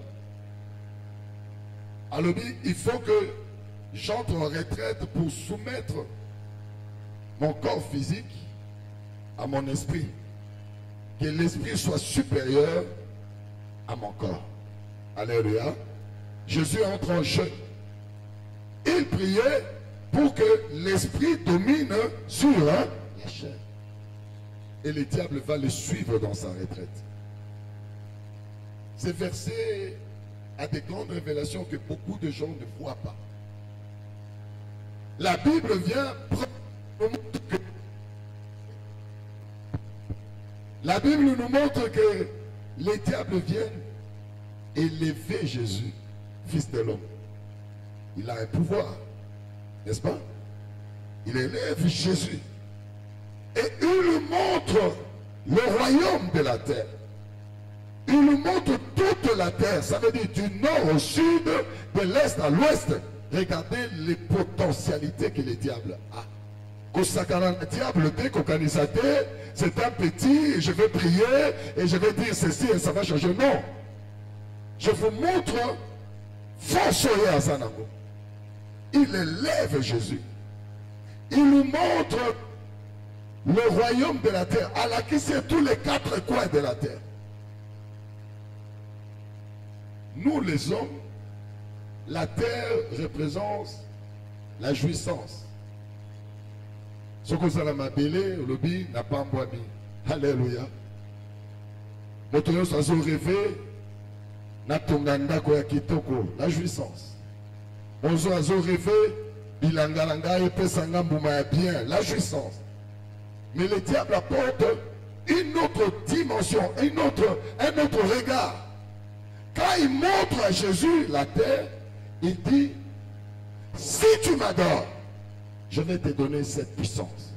Alors il faut que j'entre en retraite pour soumettre mon corps physique à mon esprit. Que l'esprit soit supérieur à mon corps. Alléluia. Jésus entre en jeu. Il priait pour que l'esprit domine sur hein, la chair. Et le diable va le suivre dans sa retraite. Ces versets a des grandes révélations que beaucoup de gens ne voient pas. La Bible vient la Bible nous montre que les diables viennent élever Jésus, fils de l'homme. Il a un pouvoir, n'est-ce pas? Il élève Jésus. Et il nous montre le royaume de la terre. Il nous montre toute la terre. Ça veut dire du nord au sud, de l'est à l'ouest. Regardez les potentialités que le diable a. na diable c'est un petit je vais prier et je vais dire ceci et ça va changer non je vous montre force oyo aza nango il élève Jésus. Il nous montre le royaume de la terre alakisi tous les quatre coins de la terre. Nous les hommes la terre représente la jouissance. Soki ozala mabele olobi napambwami halleluya moto nyonso azoreve la jouissance bilanga bien la jouissance mais le diable apporte une autre dimension une autre, un autre regard quand il montre à Jésus la terre il dit si tu m'adores je vais te donner cette puissance.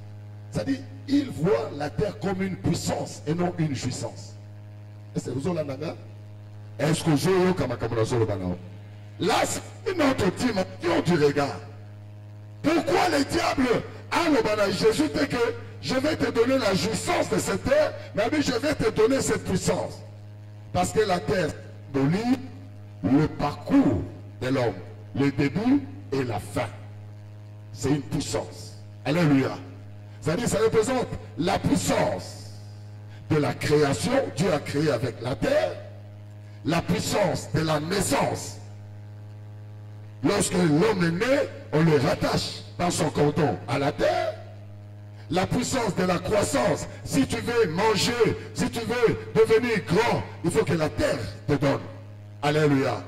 C'est-à-dire, il voit la terre comme une puissance et non une jouissance. Que vous Est-ce que vous avez Là, c'est une autre dimension du regard. Pourquoi le diable a le banal Jésus dit que je vais te donner la jouissance de cette terre, mais je vais te donner cette puissance. Parce que la terre symbolise le parcours de l'homme, le début et la fin c'est une puissance. Alléluia. C'est-à-dire, ça représente la puissance de la création. Dieu a créé avec la terre. La puissance de la naissance. Lorsque l'homme est né, on le rattache dans son canton à la terre. La puissance de la croissance, si tu veux manger, si tu veux devenir grand, il faut que la terre te donne. Alléluia.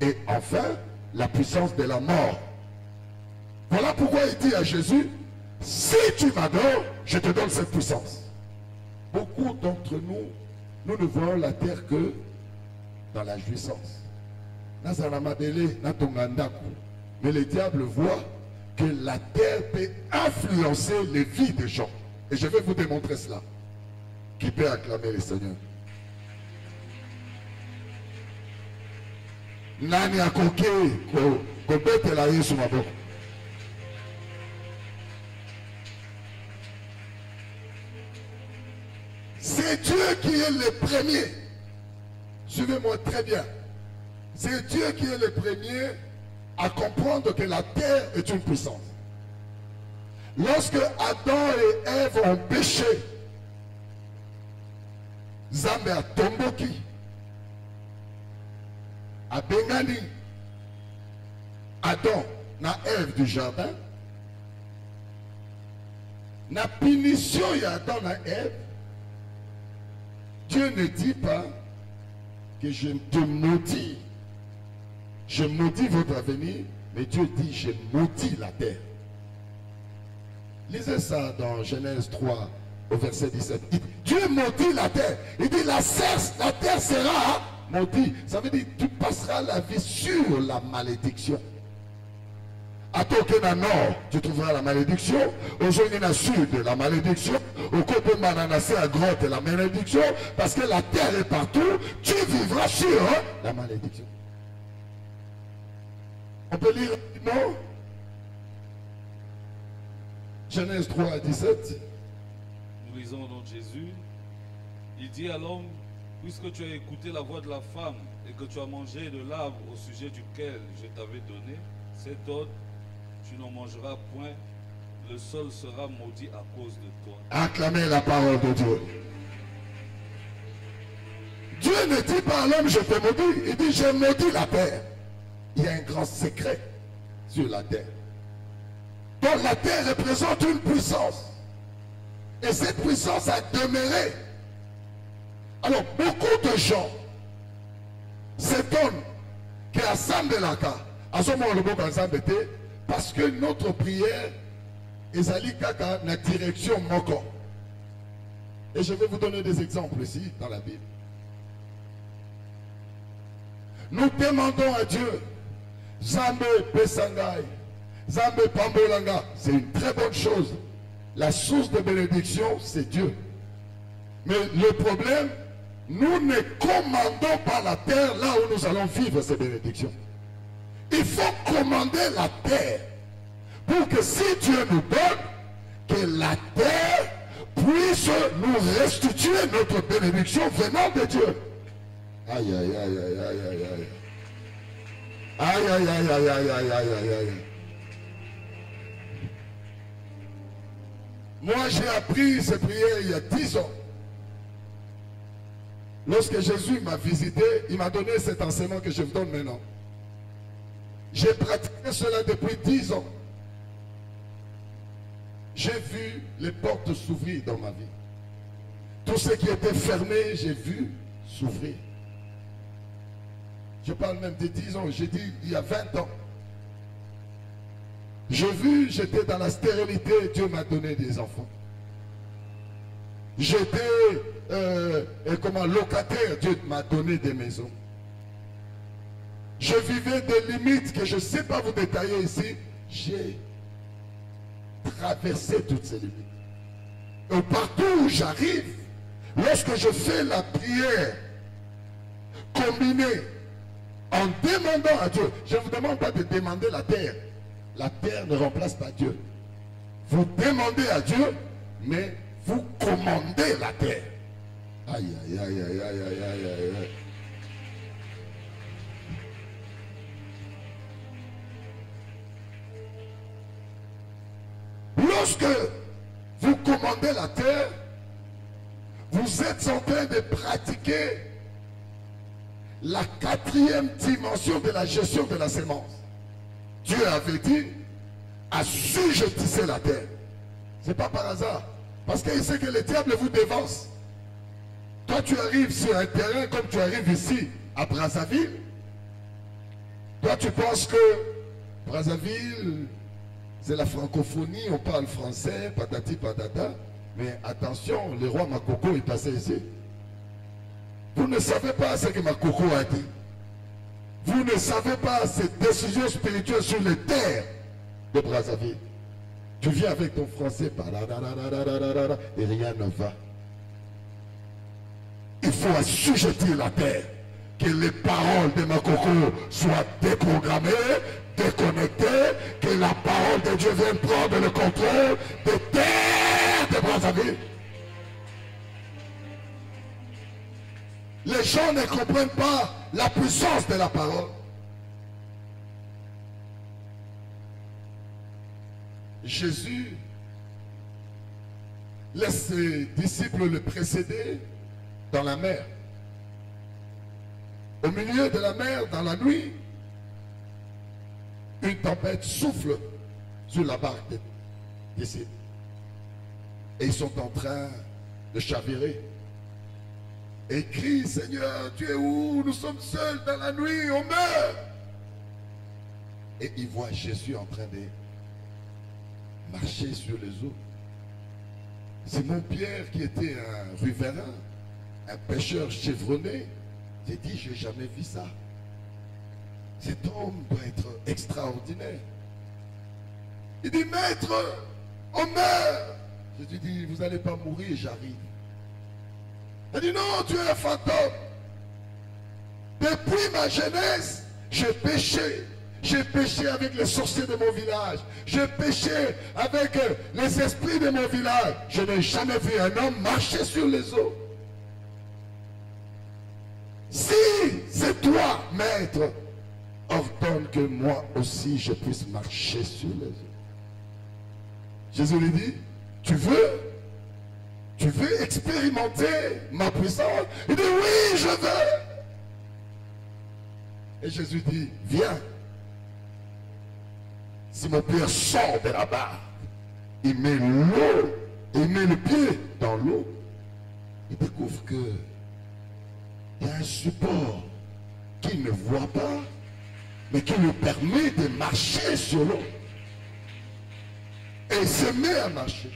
Et enfin, la puissance de la mort. Voilà pourquoi il dit à Jésus, si tu m'adores, je te donne cette puissance. Beaucoup d'entre nous, nous ne voyons la terre que dans la jouissance. Mais le diable voit que la terre peut influencer les vies des gens. Et je vais vous démontrer cela. Qui peut acclamer le Seigneur? C'est Dieu qui est le premier. Suivez-moi très bien. C'est Dieu qui est le premier à comprendre que la terre est une puissance. Lorsque Adam et Ève ont péché, Zambé a tomboki, a Bengani, Adam na Ève du jardin, na punition ya Adam na Ève, Dieu ne dit pas que je te maudis. Je maudis votre avenir, mais Dieu dit, je maudis la terre. Lisez ça dans Genèse 3, au verset 17. Il dit, Dieu maudit la terre. Il dit, la, terre- la terre sera maudite. Ça veut dire, tu passeras la vie sur la malédiction. À Tokena Nord, tu trouveras la malédiction. Au Zonina Sud, la malédiction. Au côté Mananasé à Grotte, la malédiction. Parce que la terre est partout. Tu vivras sur la malédiction. On peut lire rapidement Genèse 3 à 17. Nous lisons donc Jésus. Il dit à l'homme, puisque tu as écouté la voix de la femme et que tu as mangé de l'arbre au sujet duquel je t'avais donné, cet ordre, tu n'en mangeras point, le sol sera maudit à cause de toi. Acclamez la parole de Dieu. Dieu ne dit pas à l'homme, je te maudis. Il dit, je maudis la terre. Il y a un grand secret sur la terre. Donc la terre représente une puissance. Et cette puissance a demeuré. Alors beaucoup de gens s'étonnent qu'à Sambelaka, à ce moment parce que notre prière ezali kaka na direction moko. Et je vais vous donner des exemples ici dans la Bible. Nous demandons à Dieu, Zambé Pesangai, Zambé Pambolanga, c'est une très bonne chose. La source de bénédiction, c'est Dieu. Mais le problème, nous ne commandons pas la terre là où nous allons vivre ces bénédictions. Il faut commander la terre pour que si Dieu nous donne, que la terre puisse nous restituer notre bénédiction venant de Dieu. Aïe, aïe, aïe, aïe, aïe, aïe, aïe. Aïe, aïe, aïe, aïe, aïe, aïe, aïe, aïe, Moi, j'ai appris ces prières il y a dix ans. Lorsque Jésus m'a visité, il m'a donné cet enseignement que je me donne maintenant. J'ai pratiqué cela depuis 10 ans. J'ai vu les portes s'ouvrir dans ma vie. Tout ce qui était fermé, j'ai vu s'ouvrir. Je parle même de 10 ans, j'ai dit il y a 20 ans. J'ai vu, j'étais dans la stérilité, Dieu m'a donné des enfants. J'étais euh, comment, locataire, Dieu m'a donné des maisons. Je vivais des limites que je ne sais pas vous détailler ici. J'ai traversé toutes ces limites. Et partout où j'arrive, lorsque je fais la prière combinée en demandant à Dieu, je ne vous demande pas de demander la terre. La terre ne remplace pas Dieu. Vous demandez à Dieu, mais vous commandez la terre. Aïe, aïe, aïe, aïe, aïe, aïe, aïe, aïe, Lorsque vous commandez la terre, vous êtes en train de pratiquer la quatrième dimension de la gestion de la sémence. Dieu avait dit, assujettissez la terre. C'est pas par hasard. Parce qu'il sait que le diable vous dévance. Toi, tu arrives sur un terrain comme tu arrives ici, à Brazzaville. Toi, tu penses que Brazzaville, c'est la francophonie, on parle français, patati patata. Mais attention, le roi Makoko est passé ici. Vous ne savez pas ce que Makoko a dit. Vous ne savez pas ces décisions spirituelles sur les terres de Brazzaville. Tu viens avec ton français, et rien ne va. Il faut assujettir la terre. Que les paroles de Makoko soient déprogrammées, déconnectées, que la parole de Dieu vienne prendre le contrôle des terres de Brazzaville. Les gens ne comprennent pas la puissance de la parole. Jésus laisse ses disciples le précéder dans la mer. Au milieu de la mer, dans la nuit, une tempête souffle sur la barque des disciples. Et ils sont en train de chavirer. Et crient, Seigneur, tu es où? Nous sommes seuls dans la nuit, on meurt. Et ils voient Jésus en train de marcher sur les eaux. Simon Pierre, qui était un riverain, un pêcheur chevronné, s'est dit, je n'ai jamais vu ça. Cet homme doit être extraordinaire. Il dit, maître, on meurt. Jésus dit, vous n'allez pas mourir, j'arrive. Il dit, non, tu es un fantôme. Depuis ma jeunesse, j'ai péché. J'ai péché avec les sorciers de mon village. J'ai péché avec euh, les esprits de mon village. Je n'ai jamais vu un homme marcher sur les eaux. Si c'est toi, maître, ordonne que moi aussi je puisse marcher sur les eaux. Jésus lui dit, tu veux Tu veux expérimenter ma puissance? Il dit, oui, je veux. Et Jésus dit, viens. Si mon père sort de la barre, il met l'eau, il met le pied dans l'eau, il découvre que il y a un support qu'il ne voit pas, mais qui lui permet de marcher sur l'eau. Et il se met à marcher.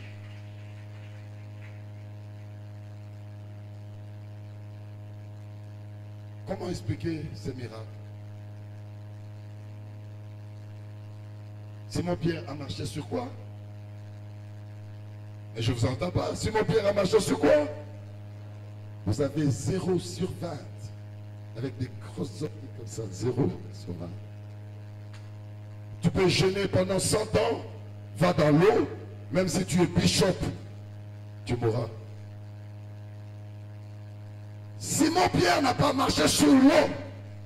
Comment expliquer ce miracle Simon Pierre a marché sur quoi? Mais je ne vous entends pas. Simon Pierre a marché sur quoi? Vous avez 0 sur 20. Avec des grosses comme ça. 0 sur 20. Tu peux gêner pendant 100 ans. Va dans l'eau. Même si tu es bishop, tu mourras. Simon Pierre n'a pas marché sur l'eau.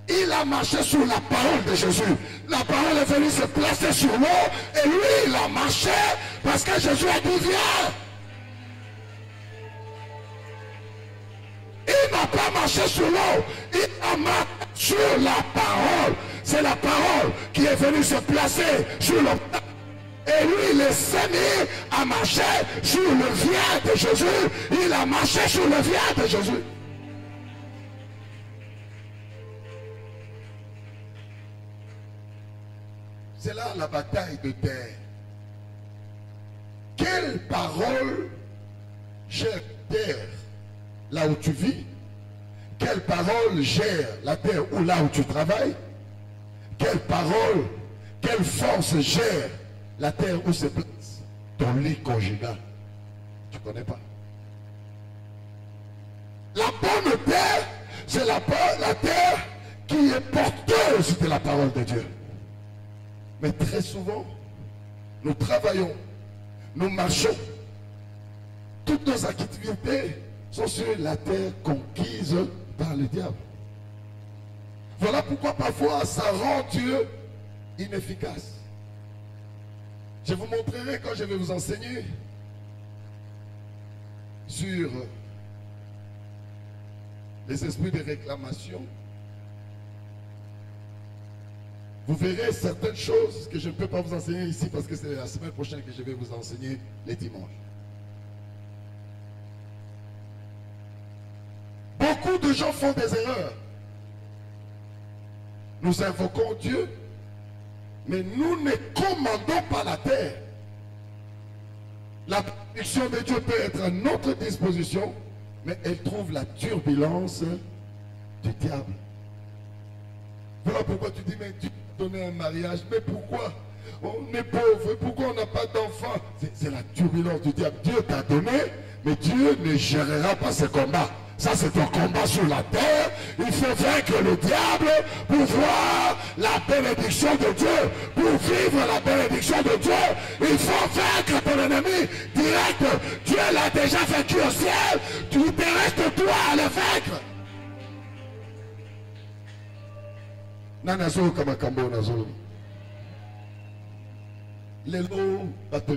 Il a marché sur la parole de Jésus. La parole est venue se placer sur l'eau et lui, il a marché parce que Jésus a dit viens. Il n'a pas marché sur l'eau, il a marché sur la parole. C'est la parole qui est venue se placer sur l'eau. Et lui, s'est mis à marcher sur le vient de Jésus. Il a marché sur le vient de Jésus. C'est là la bataille de terre. Quelle parole gère terre là où tu vis Quelle parole gère la terre ou là où tu travailles Quelle parole, quelle force gère la terre où se place ton lit conjugal Tu ne connais pas. La bonne terre, c'est la, la terre qui est porteuse de la parole de Dieu. Mais très souvent, nous travaillons, nous marchons. Toutes nos activités sont sur la terre conquise par le diable. Voilà pourquoi parfois ça rend Dieu inefficace. Je vous montrerai quand je vais vous enseigner sur les esprits de réclamation vous verrez certaines choses que je ne peux pas vous enseigner ici parce que c'est la semaine prochaine que je vais vous enseigner les dimanches. Beaucoup de gens font des erreurs. Nous invoquons Dieu, mais nous ne commandons pas la terre. La bénédiction de Dieu peut être à notre disposition, mais elle trouve la turbulence du diable. Voilà pourquoi tu dis, mais Dieu a donné un mariage, mais pourquoi? On est pauvre, pourquoi on n'a pas d'enfant? C'est- C'est la turbulence du diable. Dieu t'a donné, mais Dieu ne gérera pas ce combat. Ça, c'est un combat sur la terre. Il faut vaincre le diable pour voir la bénédiction de Dieu. Pour vivre la bénédiction de Dieu, il faut vaincre ton ennemi direct. Dieu l'a déjà vaincu au ciel. Tu te restes toi à le vaincre. bato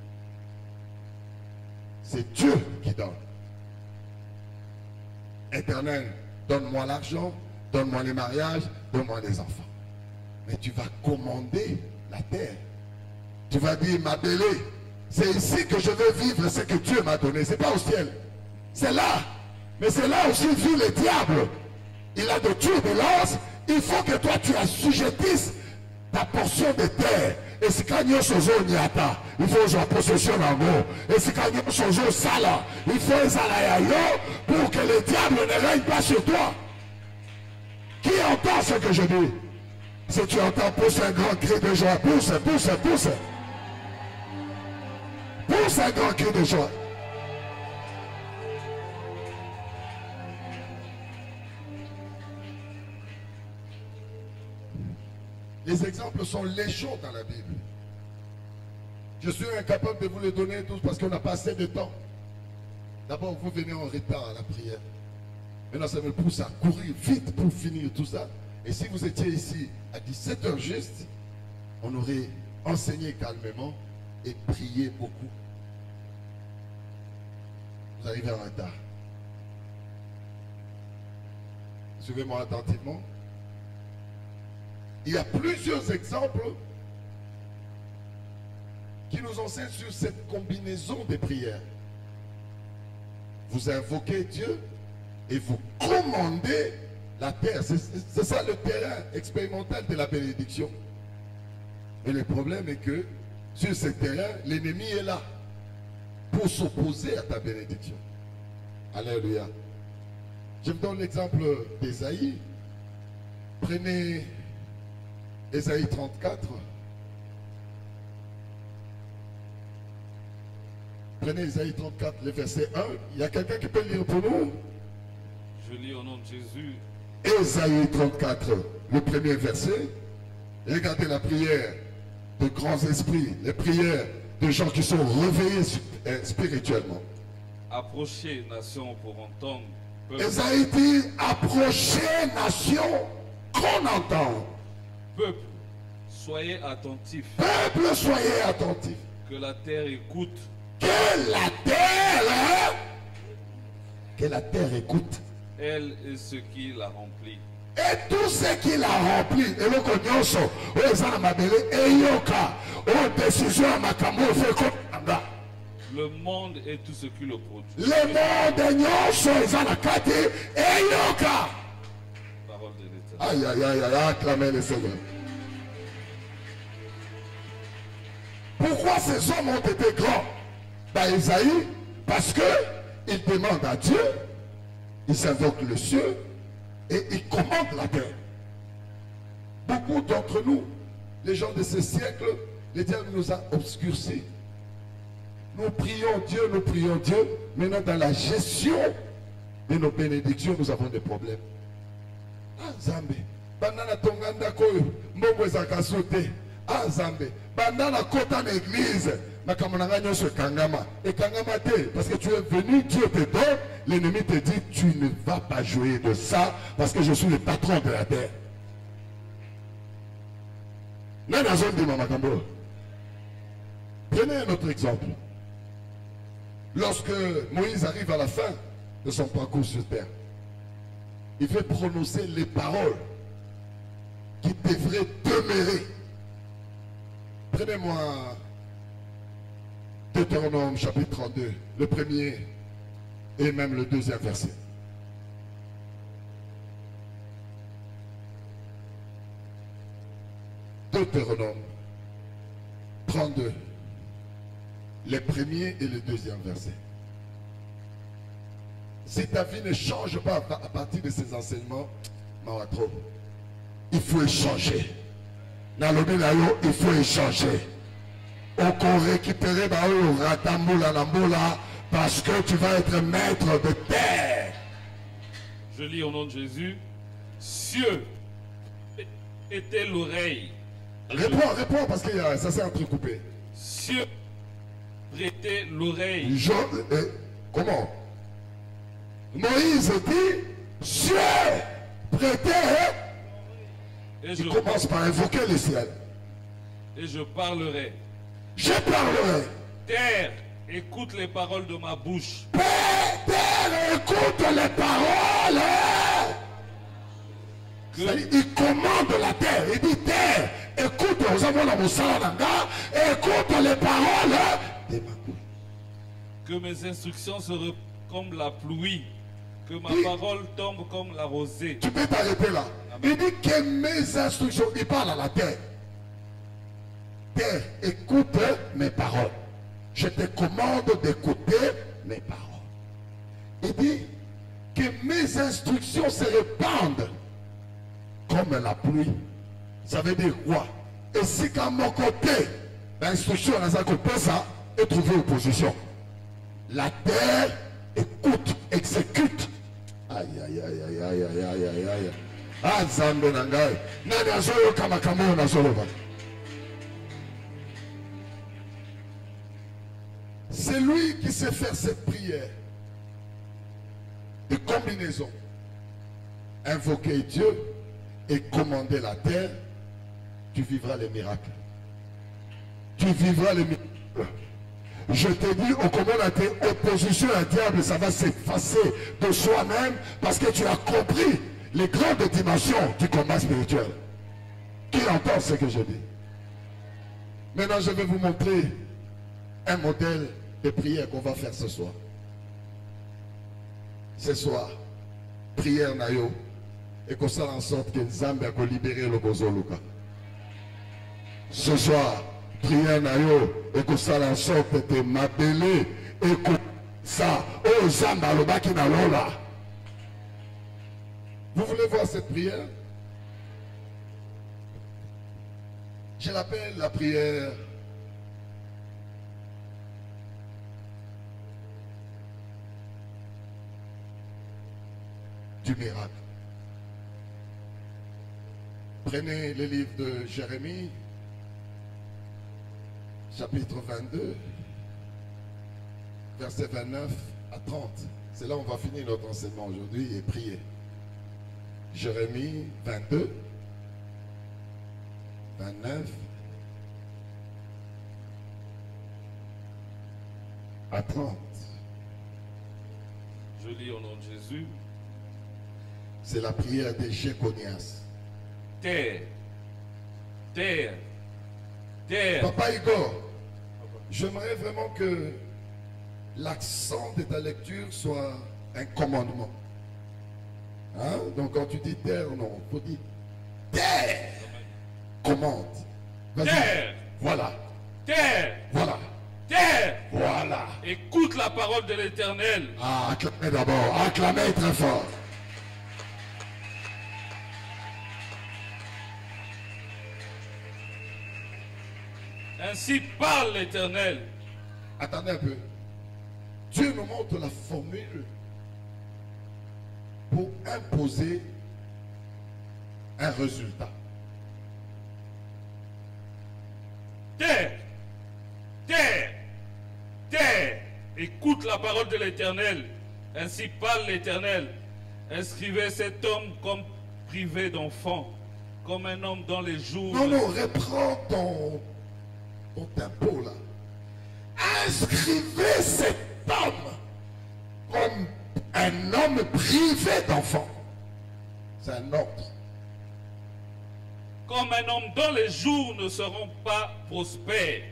C'est Dieu qui donne. Éternel, donne-moi l'argent, donne-moi les mariages, donne-moi les enfants. Mais tu vas commander la terre. Tu vas dire, Mabélé, c'est ici que je veux vivre ce que Dieu m'a donné. C'est pas au ciel. C'est là. Mais c'est là aussi vit le diable il a de turbulences, il faut que toi tu assujettisses ta portion de terre. esika nyonso ozoniata il faut ozwa possession nango esika nyonso ozosala il faut ezala ya yo pour que le diable ne règne pas sur toi. Qui entend ce que je dis? Si tu entends pousse un grand cri de joie pousse pousse pousse. Pousse un grand cri de joie Les exemples sont légions dans la Bible. Je suis incapable de vous les donner tous parce qu'on n'a pas assez de temps. D'abord, vous venez en retard à la prière. Maintenant, ça me pousse à courir vite pour finir tout ça. Et si vous étiez ici à 17h juste, on aurait enseigné calmement et prié beaucoup. Vous arrivez en retard. Suivez-moi attentivement. Il y a plusieurs exemples qui nous enseignent sur cette combinaison des prières. Vous invoquez Dieu et vous commandez la terre. C'est ça le terrain expérimental de la bénédiction. Mais le problème est que sur ce terrain, l'ennemi est là pour s'opposer à ta bénédiction. Alléluia. Je vous donne l'exemple d'Ésaïe. Prenez Ésaïe 34. Prenez Ésaïe 34, le verset 1. Il y a quelqu'un qui peut lire pour nous? Je lis au nom de Jésus. Ésaïe 34, le premier verset. Regardez la prière de grands esprits, les prières de gens qui sont réveillés euh, spirituellement. Approchez, nation, pour entendre. Ésaïe dit, approchez nation qu'on entend. Peuple, soyez attentifs. Peuple, soyez attentifs. Que la terre écoute. Que la terre, hein, que la terre écoute. Elle et ce qui la remplit. Et tout ce qu'il a rempli, eloko nyonso oyo eza na mabele eyoka oyo décision Le monde et tout ce qui le produit. le monde nyonso eza na kati de l'Éternel. Aïe aïe aïe aïe acclamez le Seigneur. Pourquoi ces hommes ont été grands? Bah Isaïe parce que ils demandent à Dieu ils invoquent le ciel et ils commandent la terre. Beaucoup d'entre nous les gens de ce siècle le diable nous a obscurcis. Nous prions Dieu nous prions Dieu maintenant dans la gestion de nos bénédictions nous avons des problèmes nzambe banda natonga ndako oyo mbongo ezalaka so te ah nzambe banda na église makambo na ngai nyonso ekangama. Ekangama te parce que tu es venu dieu te donne l'ennemi te dit tu ne vas pas jouer de ça parce que je suis le patron de la terre. Nani azondima makambo? Oyo prenez un autre exemple. Lorsque moïse arrive à la fin de son parcours sur terre il fait prononcer les paroles qui devraient demeurer. Prenez-moi Deutéronome chapitre 32, le premier et même le deuxième verset. Deutéronome 32, le premier et le deuxième verset. Si ta vie ne change pas à partir de ces enseignements, il faut échanger. Na yo, il faut échanger. On peut récupérer ratamboula na mboula parce que tu vas être maître de terre. Je lis au nom de Jésus. Cieux était l'oreille. Réponds, réponds parce que ça s'est entrecoupé. Cieux prêtait l'oreille. Je, euh, comment? Moïse dit, Dieu prêtait, Et je, il commence par invoquer le ciel. et je parlerai. Je parlerai. Terre, écoute les paroles de ma bouche. Père, terre, écoute les paroles. Que, Il commande la terre. Il dit terre, écoute, nous avons la écoute les paroles de ma bouche. que mes instructions seront comme la pluie. Que ma Oui. parole tombe comme la rosée. Tu peux t'arrêter là. Il dit que mes instructions, il parle à la terre. Terre, écoute mes paroles. Je te commande d'écouter mes paroles. Il dit que mes instructions se répandent comme la pluie. Ça veut dire quoi? Et si qu'à mon côté, l'instruction côté ça est trouvé opposition. La terre écoute, exécute. Nzambe na ngai. Nani nazoloba? C'est lui qui sait faire cette prière de combinaison. Invoquer Dieu et commander la terre, tu vivras les miracles. Tu vivras les miracles. Je te dis, au comment la terre, opposition à diable, ça va s'effacer de soi-même parce que tu as compris les grandes dimensions du combat spirituel. Qui entend ce que je dis? Maintenant, je vais vous montrer un modèle de prière qu'on va faire ce soir. Ce soir, prière nayo et qu'on soit en sorte que Zambia a libéré le Bozoluka. Ce soir, prière na yo ekosala en sorte ete mabele ekosa oyo oh, zamba alobaki na lola. Vous voulez voir cette prière? Je l'appelle la prière du miracle. Prenez les livres de jérémie chapitre 22, verset 29 à 30. C'est là où on va finir notre enseignement aujourd'hui et prier. Jérémie 22, 29 à 30. Je lis au nom de Jésus. C'est la prière de Jéconias. Terre, terre, Papa Igor, j'aimerais vraiment que l'accent de ta lecture soit un commandement. Hein? Donc quand tu dis terre, non, il faut dire terre. Commande. Terre. Voilà. Terre, Voilà. terre. Voilà. Écoute la parole de l'Éternel. Ah, acclamez d'abord. Acclamez très fort. Ainsi parle l'Éternel. Attendez un peu. Dieu nous montre la formule pour imposer un résultat. Terre, terre, terre, écoute la parole de l'Éternel. Ainsi parle l'Éternel. Inscrivez cet homme comme privé d'enfant, comme un homme dans les jours. Non, non, reprends ton, là. Inscrivez cet homme comme un homme privé d'enfant. C'est un ordre. Comme un homme dont les jours ne seront pas prospères,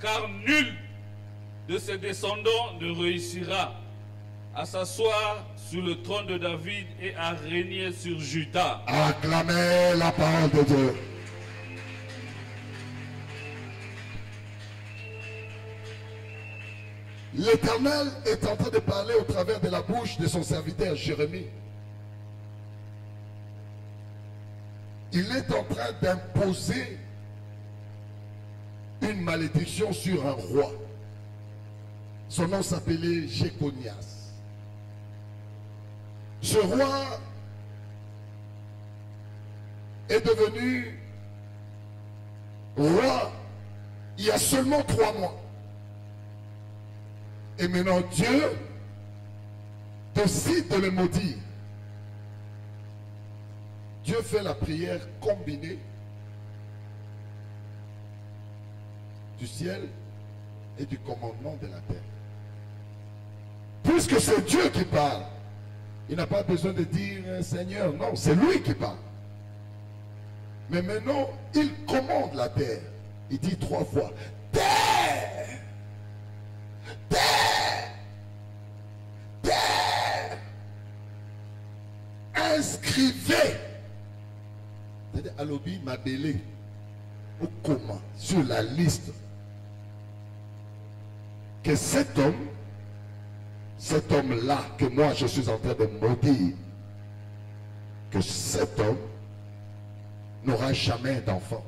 car nul de ses descendants ne réussira à s'asseoir sur le trône de David et à régner sur Juda. Acclamez la parole de Dieu. L'Éternel est en train de parler au travers de la bouche de son serviteur Jérémie. Il est en train d'imposer une malédiction sur un roi. Son nom s'appelait Jéconias. Ce roi est devenu roi il y a seulement trois mois. Et maintenant Dieu décide de le maudire. Dieu fait la prière combinée du ciel et du commandement de la terre. Puisque c'est Dieu qui parle, il n'a pas besoin de dire Seigneur, non, c'est lui qui parle. Mais maintenant, il commande la terre. Il dit trois fois, terre, terre, terre, inscrivez. C'est-à-dire, Alobi m'a belé au comment, sur la liste, que cet homme, cet homme-là que moi je suis en train de maudire, que cet homme n'aura jamais d'enfant.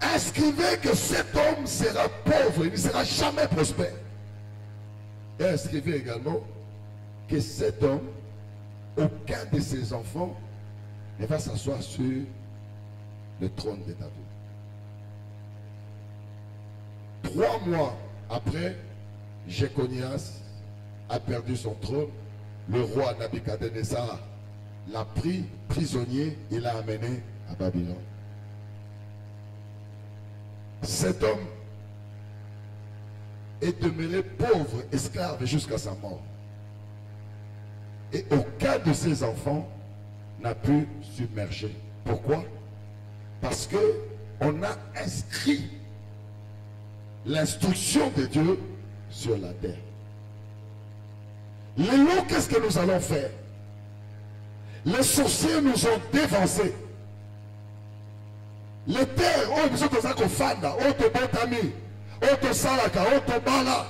Inscrivez que cet homme sera pauvre, il ne sera jamais prospère. Et inscrivez également que cet homme, aucun de ses enfants ne va s'asseoir sur le trône de David. Trois mois après, Jéconias a perdu son trône. Le roi Nabucodonosor l'a pris prisonnier et l'a amené à Babylone. Cet homme est demeuré pauvre, esclave jusqu'à sa mort. Et aucun de ses enfants n'a pu submerger. Pourquoi? Parce que on a inscrit l'instruction de Dieu sur la terre. Les loups, qu'est-ce que nous allons faire? Les sorciers nous ont dévancés. Les terres, oyo biso toza kofanda oyo tobotami oyo tosalaka oyo tobala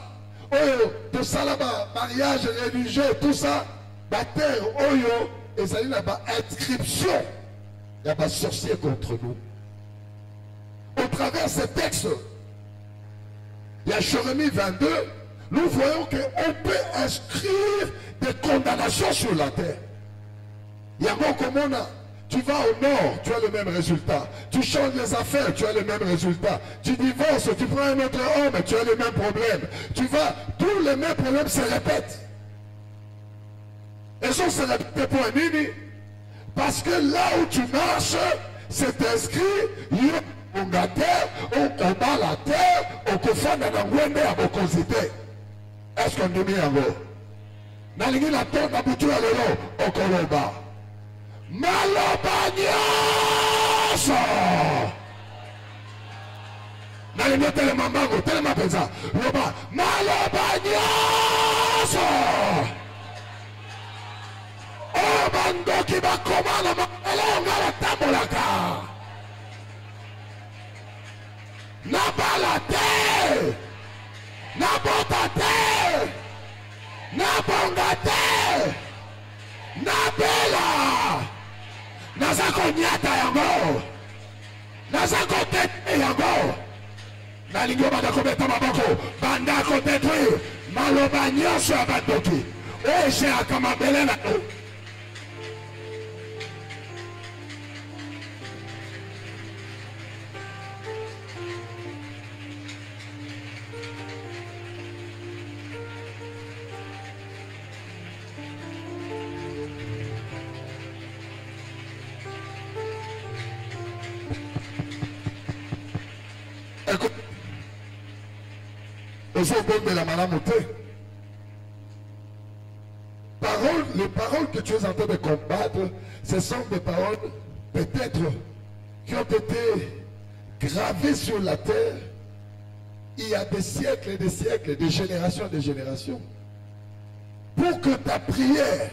oyo tosala mariage religieux tout ça baterre oyo ezali na bainscription ya basorcier contre nous au travers ce texte il y a Jérémie 22, nous voyons qu'on peut inscrire des condamnations sur la terre. Il y a encore comme on a. Tu vas au nord, tu as le même résultat. Tu changes les affaires, tu as le même résultat. Tu divorces, tu prends un autre homme, tu as le même problème. Tu vas, tous les mêmes problèmes se répètent. Ça se répète pour nini. Parce que là où tu marches, c'est inscrit, onga te okobala te okofanda na ngwende ya bokonzi te eske ondimi yango nalingi natonda butu ya lelo okoloba maloba nyonso nalingi otelema mbango telema mpenza. Loba maloba nyonso oyo bandoki bakoma na makala onga batambolaka nabala te. Nabota te. Nabonga te. Nabela naza konyata yango. Naza kotete yango. Nalingi obanda kobeta maboko. Banda kotetwire maloba nyonso ya bandoki. Oyo eseraka mabele na yo les paroles que tu es en train de combattre ce sont des paroles peut-être qui ont été gravées sur la terre il y a des siècles et des siècles des générations et des générations pour que ta prière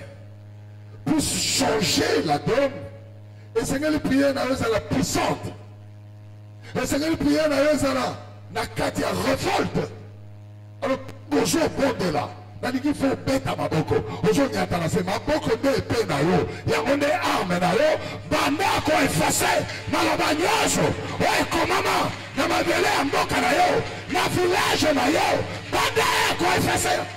puisse changer la donne. Esengeli priere na yo ezala puissante. Esengeli priere na yo ezala na kati ya révolte alors ozobondela nalingi fo obeta maboko ozonyata na se maboko nde epe na yo yango nde arme na yo banda koefase maloba nyonso oyo ekomama na mabele ya mboka na yo. Na village na yo. Banda ya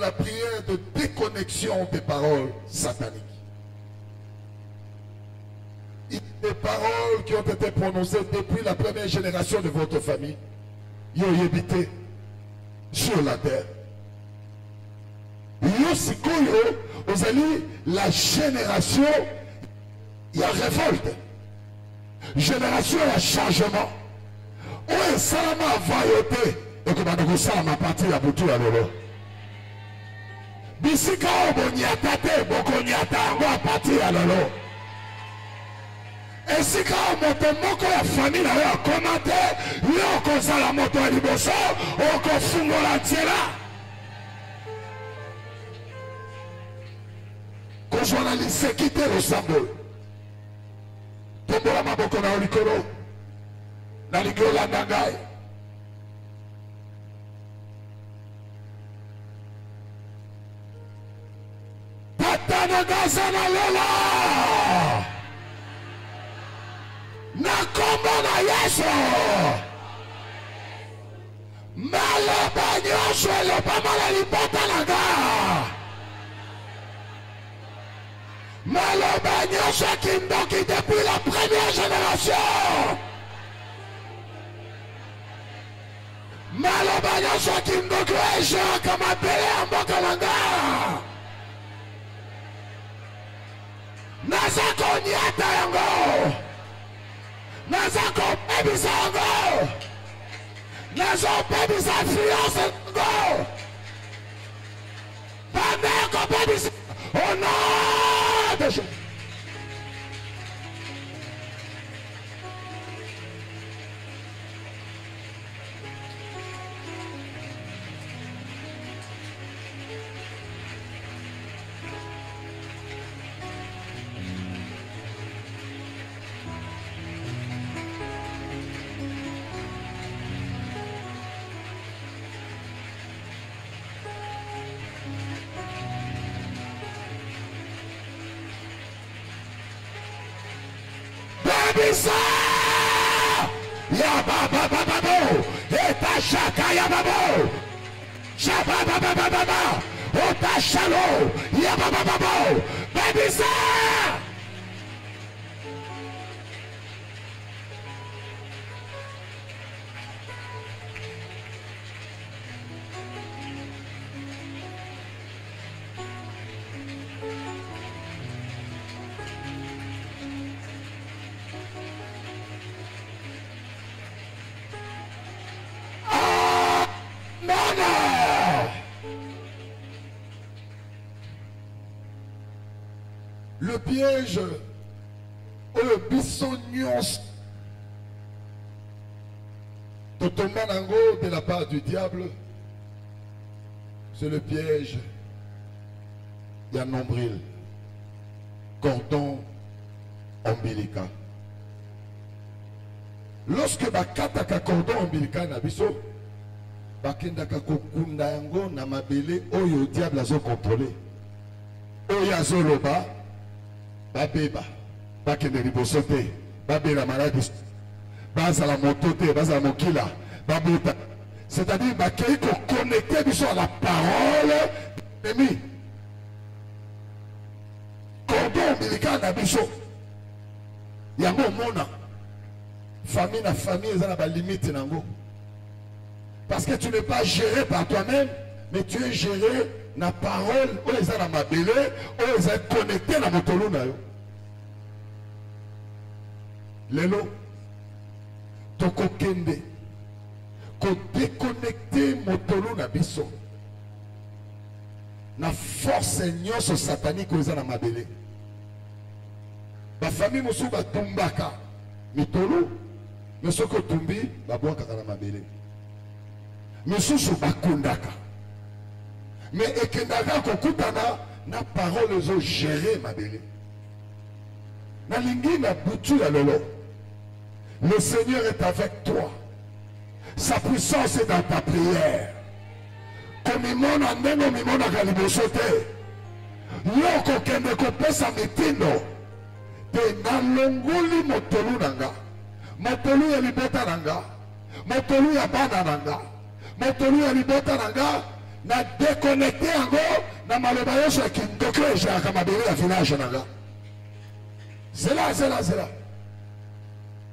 la prière de déconnexion des paroles sataniques. Des paroles qui ont été prononcées depuis la première génération de votre famille. Yo yebite sur la terre. Yo sikoyo, ozali la génération, il y a révolte. Génération, il y a changement. pati ya butu ya lelo bisika oyo bonyata te bokonyata yango apati ya lelo. Esika oyo moto moko ya fami na yo akoma te yo okozala moto ya liboso okofungola nzela kozwa na liseki te losambo. Tombola maboko na yo likolo. Nalingi olanda ngai s'en aller là. Nakomba na Yesu. Malaba nyosho elobama na libota na nga. Malaba nyosho kindoki depuis la première génération. Malaba nyosho kindoki eh, weje kama mbele ya mboka na nga. Naza koniata yango! Naza kopebisa yango! Nazopebisa fiance yango! Banda kopebisa au nom de Jésus Ebiza! Yabababababou! Eta shakayababou! Shabababababá! Ota shalou! Yababababou! Ebiza! Diable c'est le piège ya nombril cordon ombilical. Lorsque bakataka cordon ombilical na biso bakendaka kokunda yango na mabele oyo diable azokontrole oyo azoloba babeba bakende liboso te babela maladi bazala moto te bazala mokila babota c'est-à-dire bakei koconnecte biso à la parole ennemi cordon ombilical na biso. Yango omona. Famille na famille eza na balimite nango. Parce que tu n'es pas géré par toi-même mais tu es géré na parole oyo eza na mabele oyo eza connecté na motolu na kodéconnecte motolu na biso. Na force nyonso satanike oyo eza na mabele. Bafamille mosusu batumbaka mitolu me soki otumbi babwakaka na mabele. Misusu bakundaka me ekendaka kokutana na parole ezogere mabele. Nalingi na butu ya lelo le seigneur est avec toi sa puissance est dans ta prière. Komimona ndenge omimonaka liboso te yo okokende kopesa mitindo. Te nalongoli motolu na nga motolu ya libota na nga motolu ya bana na nga motolu ya libota na nga na déconnecte yango na maloba nyonso ya kindoki ejalaka mabele ya village na nga zela zela zela.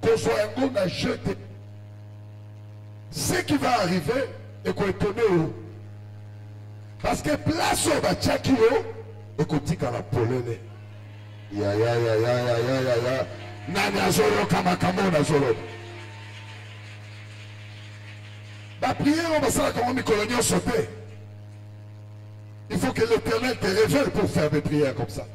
Kozwa yango na jete ce qui va arriver ekoétonne yo oh. parce que place oyo batiaki yo ekotikala polele yayayayayayaya nani azoloka makambo oyo nazoloba bapriere oyo basalaka ngo mikolo nyonso te il faut que l'éternel te révèle pour faire des prières comme ça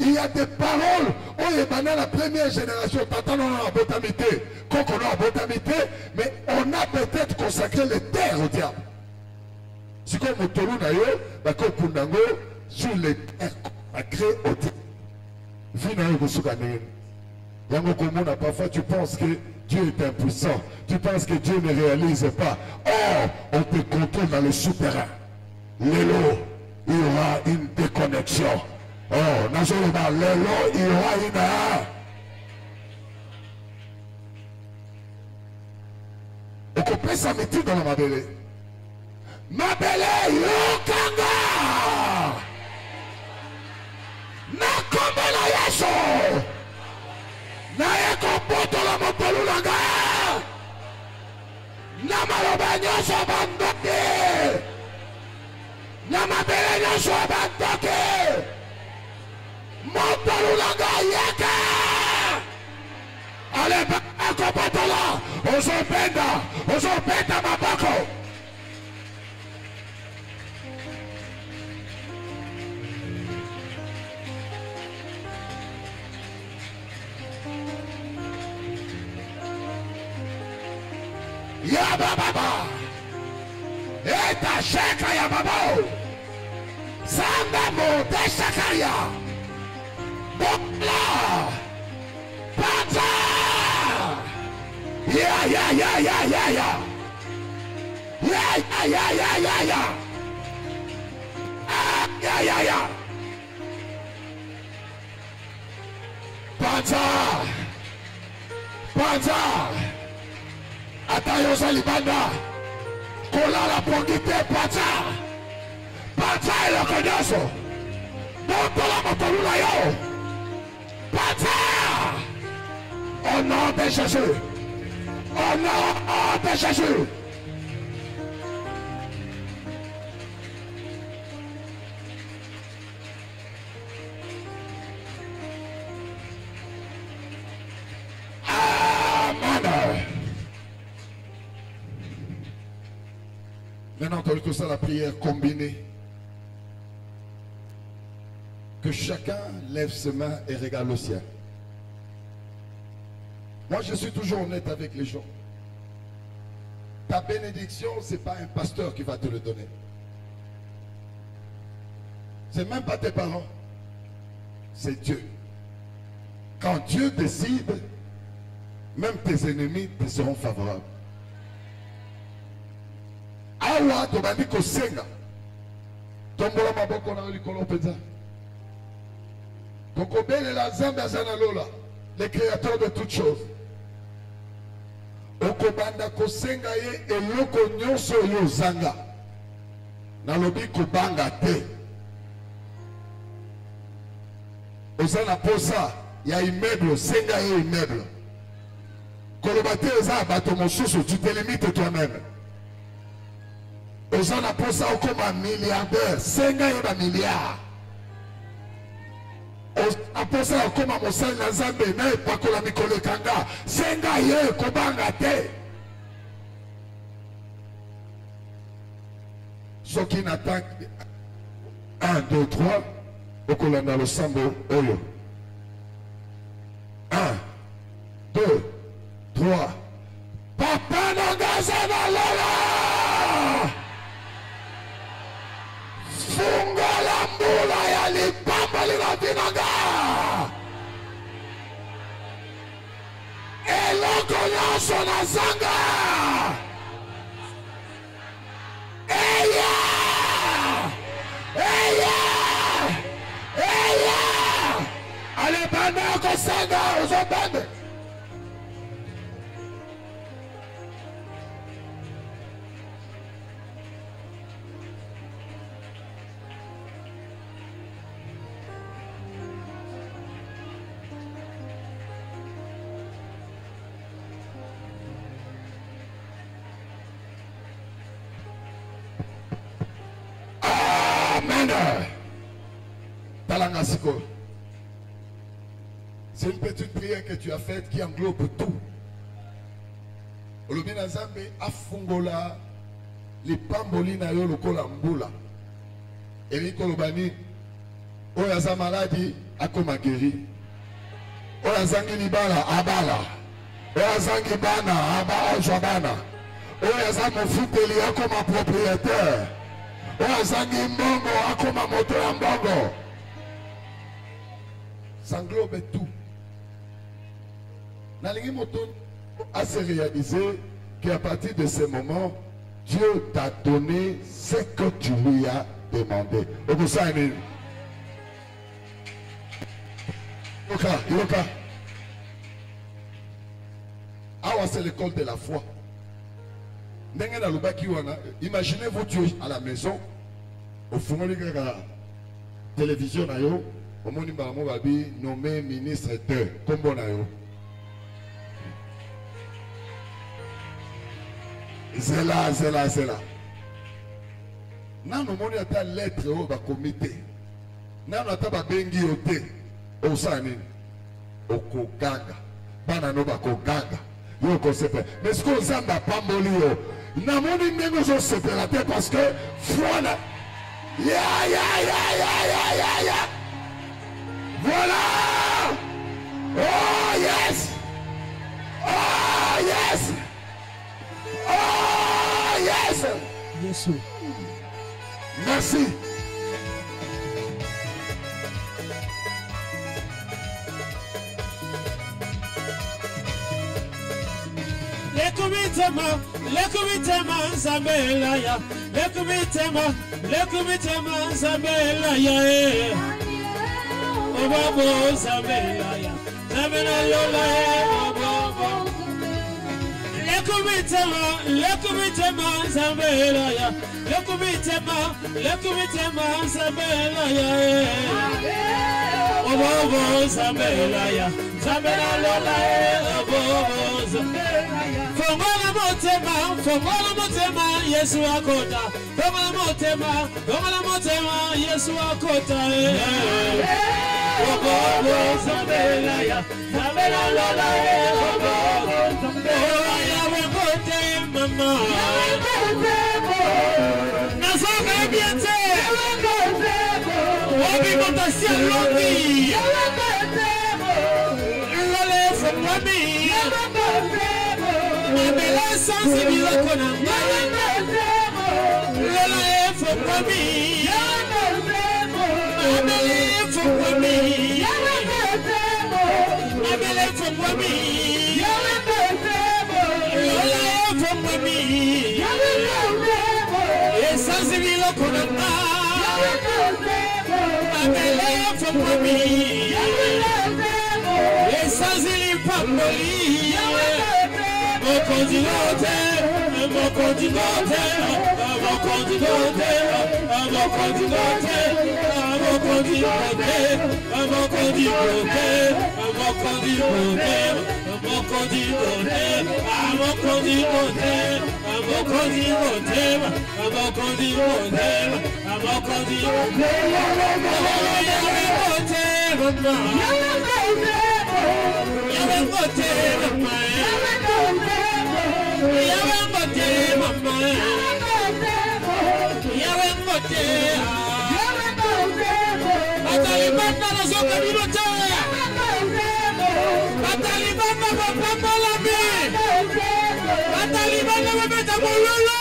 il y a des paroles. Oyo ebanda la première génération. Tata nono abotami te koko no abotami te mais on a peut-être consacré les terres au diable. Sikoyo motolu na yo bakokunda yango sur les terres consacrées au diable. Vi na yo ekosuka ndenge yango parfois tu penses que Dieu est impuissant. Tu penses que Dieu ne réalise pas. Or on te contrôle dans le souterrain. Lelo il y aura une déconnexion oh nazoloba lelo il y aura une okopesa mitindo na mabele. Mabele yokanga! Na kombo na yesu! Naye kobotola motolu na nga! Na maloba nyonso ya bandoki na mabele nyonso ya bandoki mobalulaka yeke ale bako batola ozobenda ozobenda maboko ya bababa eta sheka ya babao sanga modeshakaria Butler! Butler! Yeah, yeah, yeah, yeah, yeah, yeah! Yeah, yeah, yeah, yeah, yeah, yeah! Ah, yeah, yeah, yeah! Butler! Butler! Atayosa Libanda! Kolala Pongite Butler! Butler Elokenyesho! Don't tell them to rule pacha au nom de jésus. Au nom de jésus. Maintenant, entendu que ça, la prière combinée. Que que chacun lève ses mains et regarde le ciel. Moi, je suis toujours honnête avec les gens. Ta bénédiction, ce n'est pas un pasteur qui va te le donner. Ce n'est même pas tes parents. C'est Dieu. Quand Dieu décide, même tes ennemis te seront favorables. awa likolo mpenza tokobelela nzambe aza na lola le créateur de toutes choses. Okobanda kosenga ye eloko nyonso oyo ozanga nalobi kobanga te. Oza na posa ya immeuble senga ye immeuble. Koloba te eza ya bato mosusu tu te limite toi-même. Oza na posa okoma milliardaire senga ye bamilliard oza na posa ya okoma mosali na nzambe na epakola mikolo ekanga. Senga ye ekobanga te. Soki na tank 1 2 3 okolanda losambo oyo que tu as faite qui englobe tout. olobi na nzambe afungola lipamboli na yo lokola mbula. Elingi koloba nini? Oyo aza maladi akoma geri oyo azangi libala abala. Oyo azangi bana aba- azwa bana. Oyo aza mofuteli akoma propriétaire. Oyo azangi mbongo akoma moto ya mbongo. Ça englobe tout nalingi à se réaliser qu'à partir de ce moment Dieu t'a donné ce que tu lui as demandé. Awa c'est l'école de la foi. Imaginez-vous es à la maison ofungoli kaka télévision na yo omoni mbala mo babi nommé ministre te nkombo zela zela zela. Nano omoni ata lettre oyo bakomi te. Nano ata babengi yo te. Osala nini? Okoganga bana no bakoganga yo okosepela mais sikoyo nzambe apamboli yo namoni ndenge ozosepela te parce que foi na ya ya ya ya ya ya ya. Voilà. Oh yes Yesu. merci. Lekumitema lekumitema nzambelaya lekumitema lekumitema nzambelaya e obabo nzambelaya nzambelalola e obabo lekubitema lekubitema nsambelaya lekubitema lekubitema nsambelaya eh. obobo nsambelaya nsambela lola eh. obobo fongola motema fongola motema yesu akota. Fongola motema fongola motema yesu akota eh. obobo nsambelaya nsambela lola obobo mama nazoka yebia te obimotasi alongi lole fongwami mabela esansi biloko na ngai lola efongwami mabela efongwami mabela efongwami esansi biloko na nga. Mabele ya fongwami esansi lipamboli. Mokonzi ngo te mokonzi ngo te kan tí. te batalibanda nazoka bino te batalibanda bapambalami batalibanda babeta mololo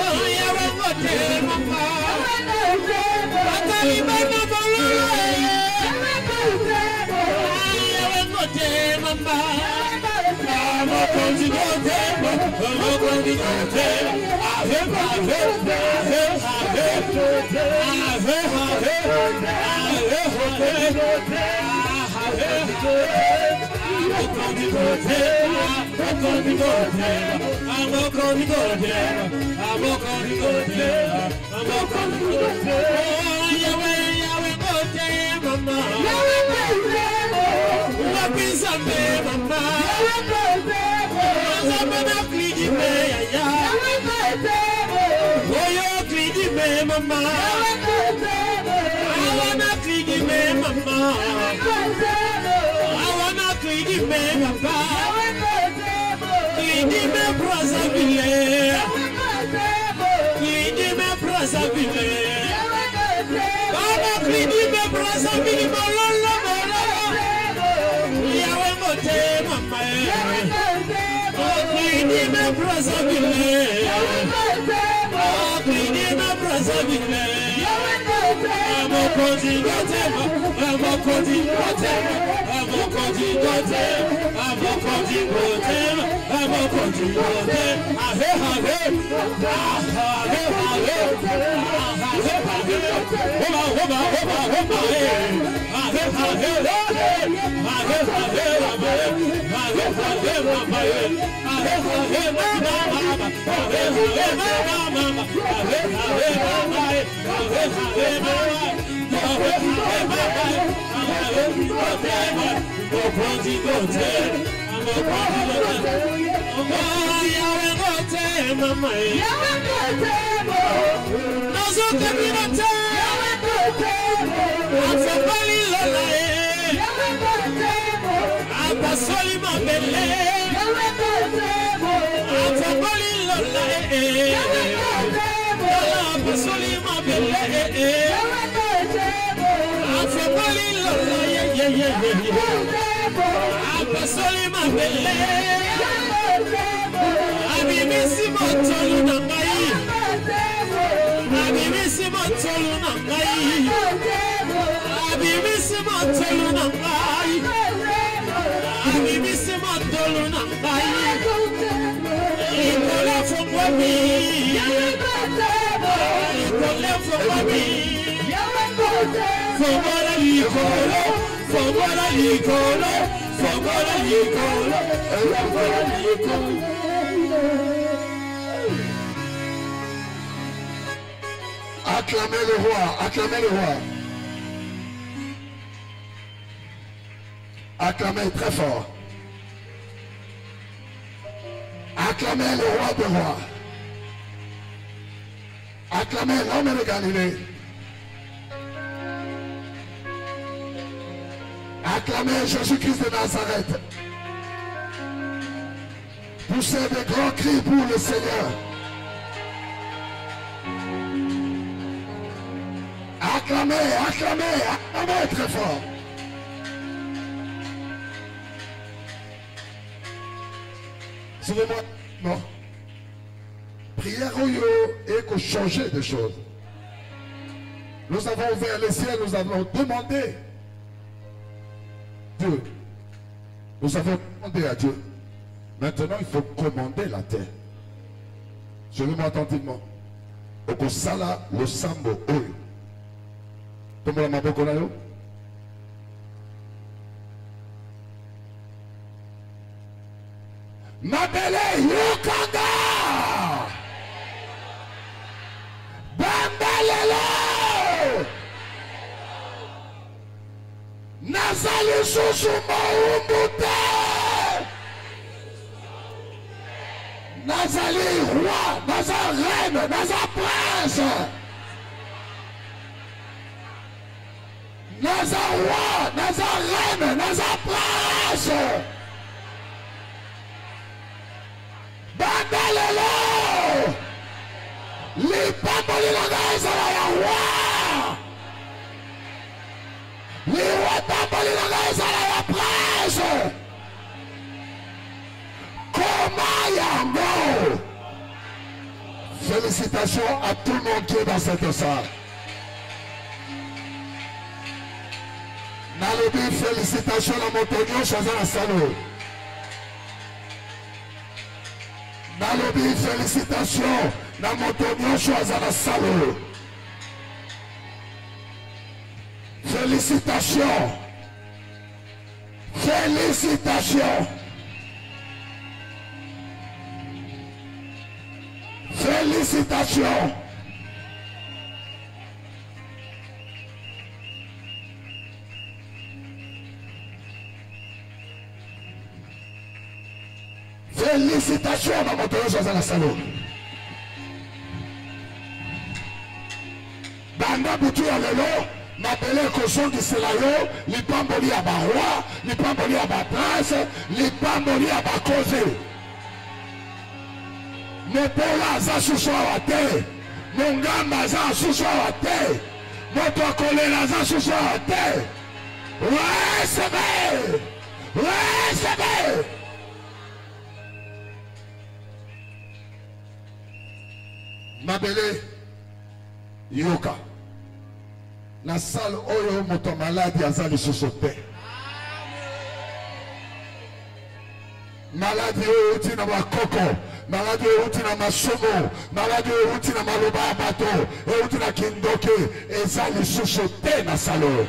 oh, yawengo te mama. Batalibanda mololo ah, yawengo te mama. Ah, mokonzi kotembo mokonzi kotembo Mama, I'm gonna plead you, yeah, yeah mama. I wanna click it, mama. I wanna click it, mama. papa. Click it, me, Brazzaville. Click it, me, Brazzaville. Baba, click mama. Amokoti Gotema, Amokoti Gotema, Amokoti Gotema, Amokoti Gotema ọmọ you ọ̀tẹ́ àbẹ́ àbẹ́ àbẹ́ àbẹ́ àbẹ́ àbẹ́ wọ́n wọ́n wọ́n wọ́n wọ́n àbẹ́ àbẹ́ àbẹ́ lọ́lẹ̀ àbẹ́ àbẹ́ àbẹ́ àbẹ́ àbẹ́ àbẹ́ àbẹ́ àbẹ́ mama àbẹ́ àbẹ́ mama àbẹ́ àbẹ́ mama àbẹ́ àbẹ́ mama àbẹ́ àbẹ́ mama àbẹ́ àbẹ́ mama ọ̀pọ̀ ti kò tẹ́. Yeah, yeah, yeah. osoli mabele. Abimisi motolu na ngai. Abimisi motolu na ngai. Abimisi motolu na ngai. Abimisi motolu na ngai. Ikole fungwami ikole fungwami fungwala likolo. Fungwala likolo. Acclamez le roi, acclamez le roi. Acclamez très fort. Acclamez le roi des rois. Acclamez l'homme de Galilée. Acclamez Jésus-Christ de Nazareth. Poussez des grands cris pour le Seigneur. Acclamez, acclamez, acclamez très fort. Suivez-moi. Non. Prière Oyo et qu'on changer des choses. Nous avons ouvert les ciels, nous avons demandé Dieu. Nous avons demandé à Dieu. Maintenant, il faut commander la terre. Suivez-moi attentivement. okosala losambo oyo tombola maboko na yo mabele yokanga bambelelo naza lisusu te! Nazali roi naza reine naza prince! Naza roi naza reine naza prince! Banda liwapamboli na ngai ezala ya prince Comment Yango Félicitations à tout le monde qui est dans cette salle. nalobi félicitations na moto nyonso aza na salo nalobi félicitations na moto nyonso aza na salo félicitations félicitations Félicitations. Félicitations na moto nyonso aza na salon. banda butu ya lelo mabele ekozongisela yo lipamboli ya baroi lipamboli ya baprince lipamboli ya bakozi mopola aza susu awa te mongamba aza susu awa te moto akolela aza susu awa te. Recebe recebe mabele yoka na sale oyo moto maladi aza lisusu te. Maladi oyo euti na bakoko maladi oyo euti na masumu maladi oyo euti na maloba ya bato euti na kindoki eza lisusu te na sale oyo.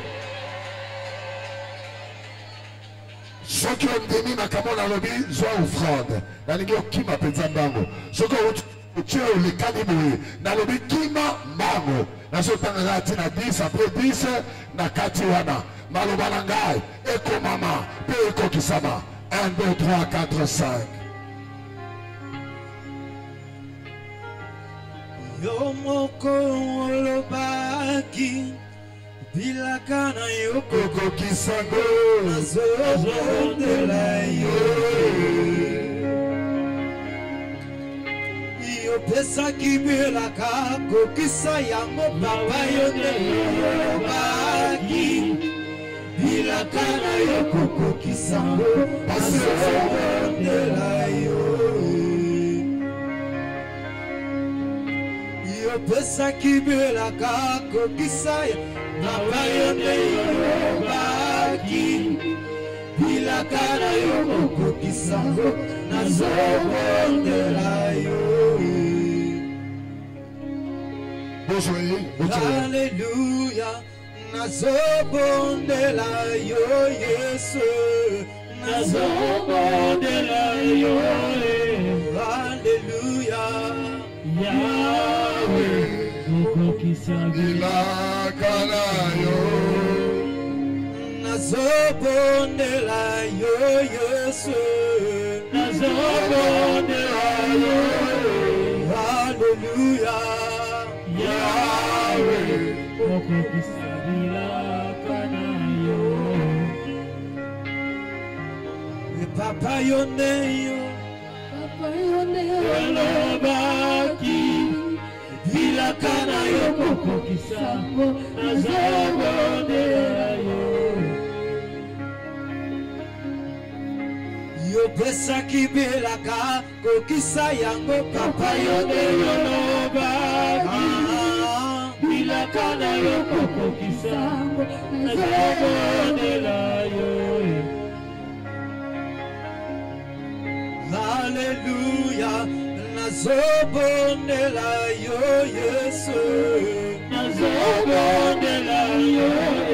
Soki ondimi makambo nalobi zwa offrande nalingi okima mpenza mbango. Soki outi otie olekani boye nalobi kima mbango nazotangaka ntina 10 apres 10 na kati wana. Maloba na ngai ekomama mpe ekokisama. 1 2 3 4 5 yo moko olobaki bilaka na yo. Kokokisango nazobondela yo yopesaki bilaka kokisa yango papa yo nde olobaki bilaka na yo kokokisango nazobondela yo. Yopesaki bilaka kokisa papa yo nde olobaki bilaka na yo. Kokokisango nazobondela yo Alléluia, nazobondela yo Yesu, nazobondela yo. Alléluia, Yahweh, bilaka na yo nazobondela yo Yesu, nazobondela yo. Alléluia, Yahweh. papa yo. Nde yo. Olobaki. Bilaka na yo. Kokokisa nazobondela yo yopesaki bilaka kokisa yango papa yo nde yolobaki bilaka na yo kokokisa nazobondela yo. Haleluya nazobondela yo yesu. Nazobondela yo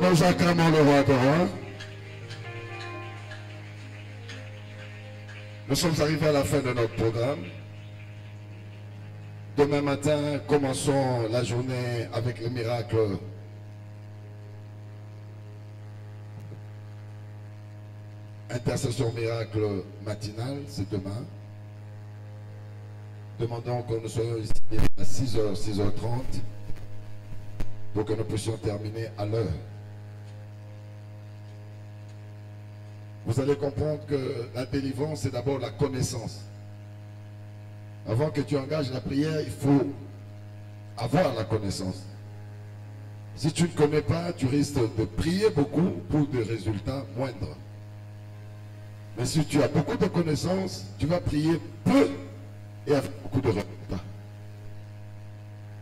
Nous acclamons le roi rois. Nous sommes arrivés à la fin de notre programme. Demain matin, commençons la journée avec le miracle. Intercession miracle matinale, c'est demain. Demandons que nous soyons ici à 6h, 6h30 pour que nous puissions terminer à l'heure. Vous allez comprendre que la délivrance, c'est d'abord la connaissance. Avant que tu engages la prière, il faut avoir la connaissance. Si tu ne connais pas, tu risques de prier beaucoup pour des résultats moindres. Mais si tu as beaucoup de connaissances, tu vas prier peu et avec beaucoup de résultats.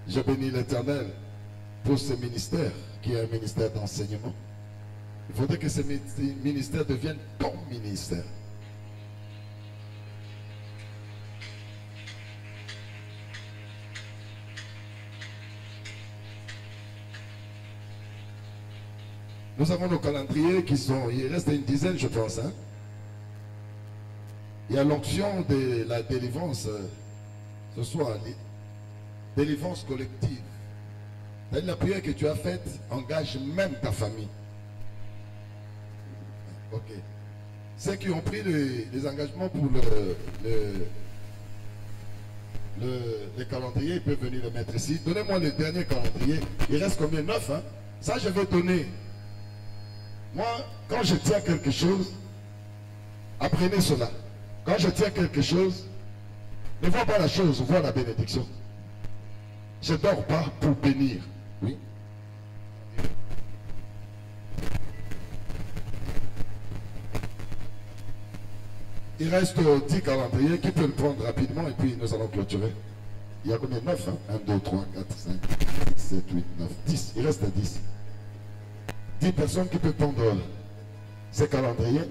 Je bénis l'Éternel pour ce ministère qui est un ministère d'enseignement. Il faudrait que ce ministère devienne ton ministère. Nous avons nos calendriers qui sont, il reste une dizaine je pense. hein. Il y a l'onction de la délivrance euh, ce soir, li- délivrance collective. La prière que tu as faite engage même ta famille. Ok. Ceux qui ont pris les, engagements pour le- le calendrier, ils peuvent venir le mettre ici. Donnez-moi le dernier calendrier. Il reste combien? Neuf, hein? Ça, je vais donner. Moi, quand je tiens quelque chose, apprenez cela. Quand je tiens quelque chose, ne vois pas la chose, vois la bénédiction. Je ne dors pas pour bénir. Oui. Il reste euh, 10 calendriers qui peut le prendre rapidement et puis nous allons clôturer. Il y a combien 9 hein? 1, 2, 3, 4, 5, 6, 7, 8, 9, 10. Il reste 10. 10 personnes qui peuvent prendre ces calendriers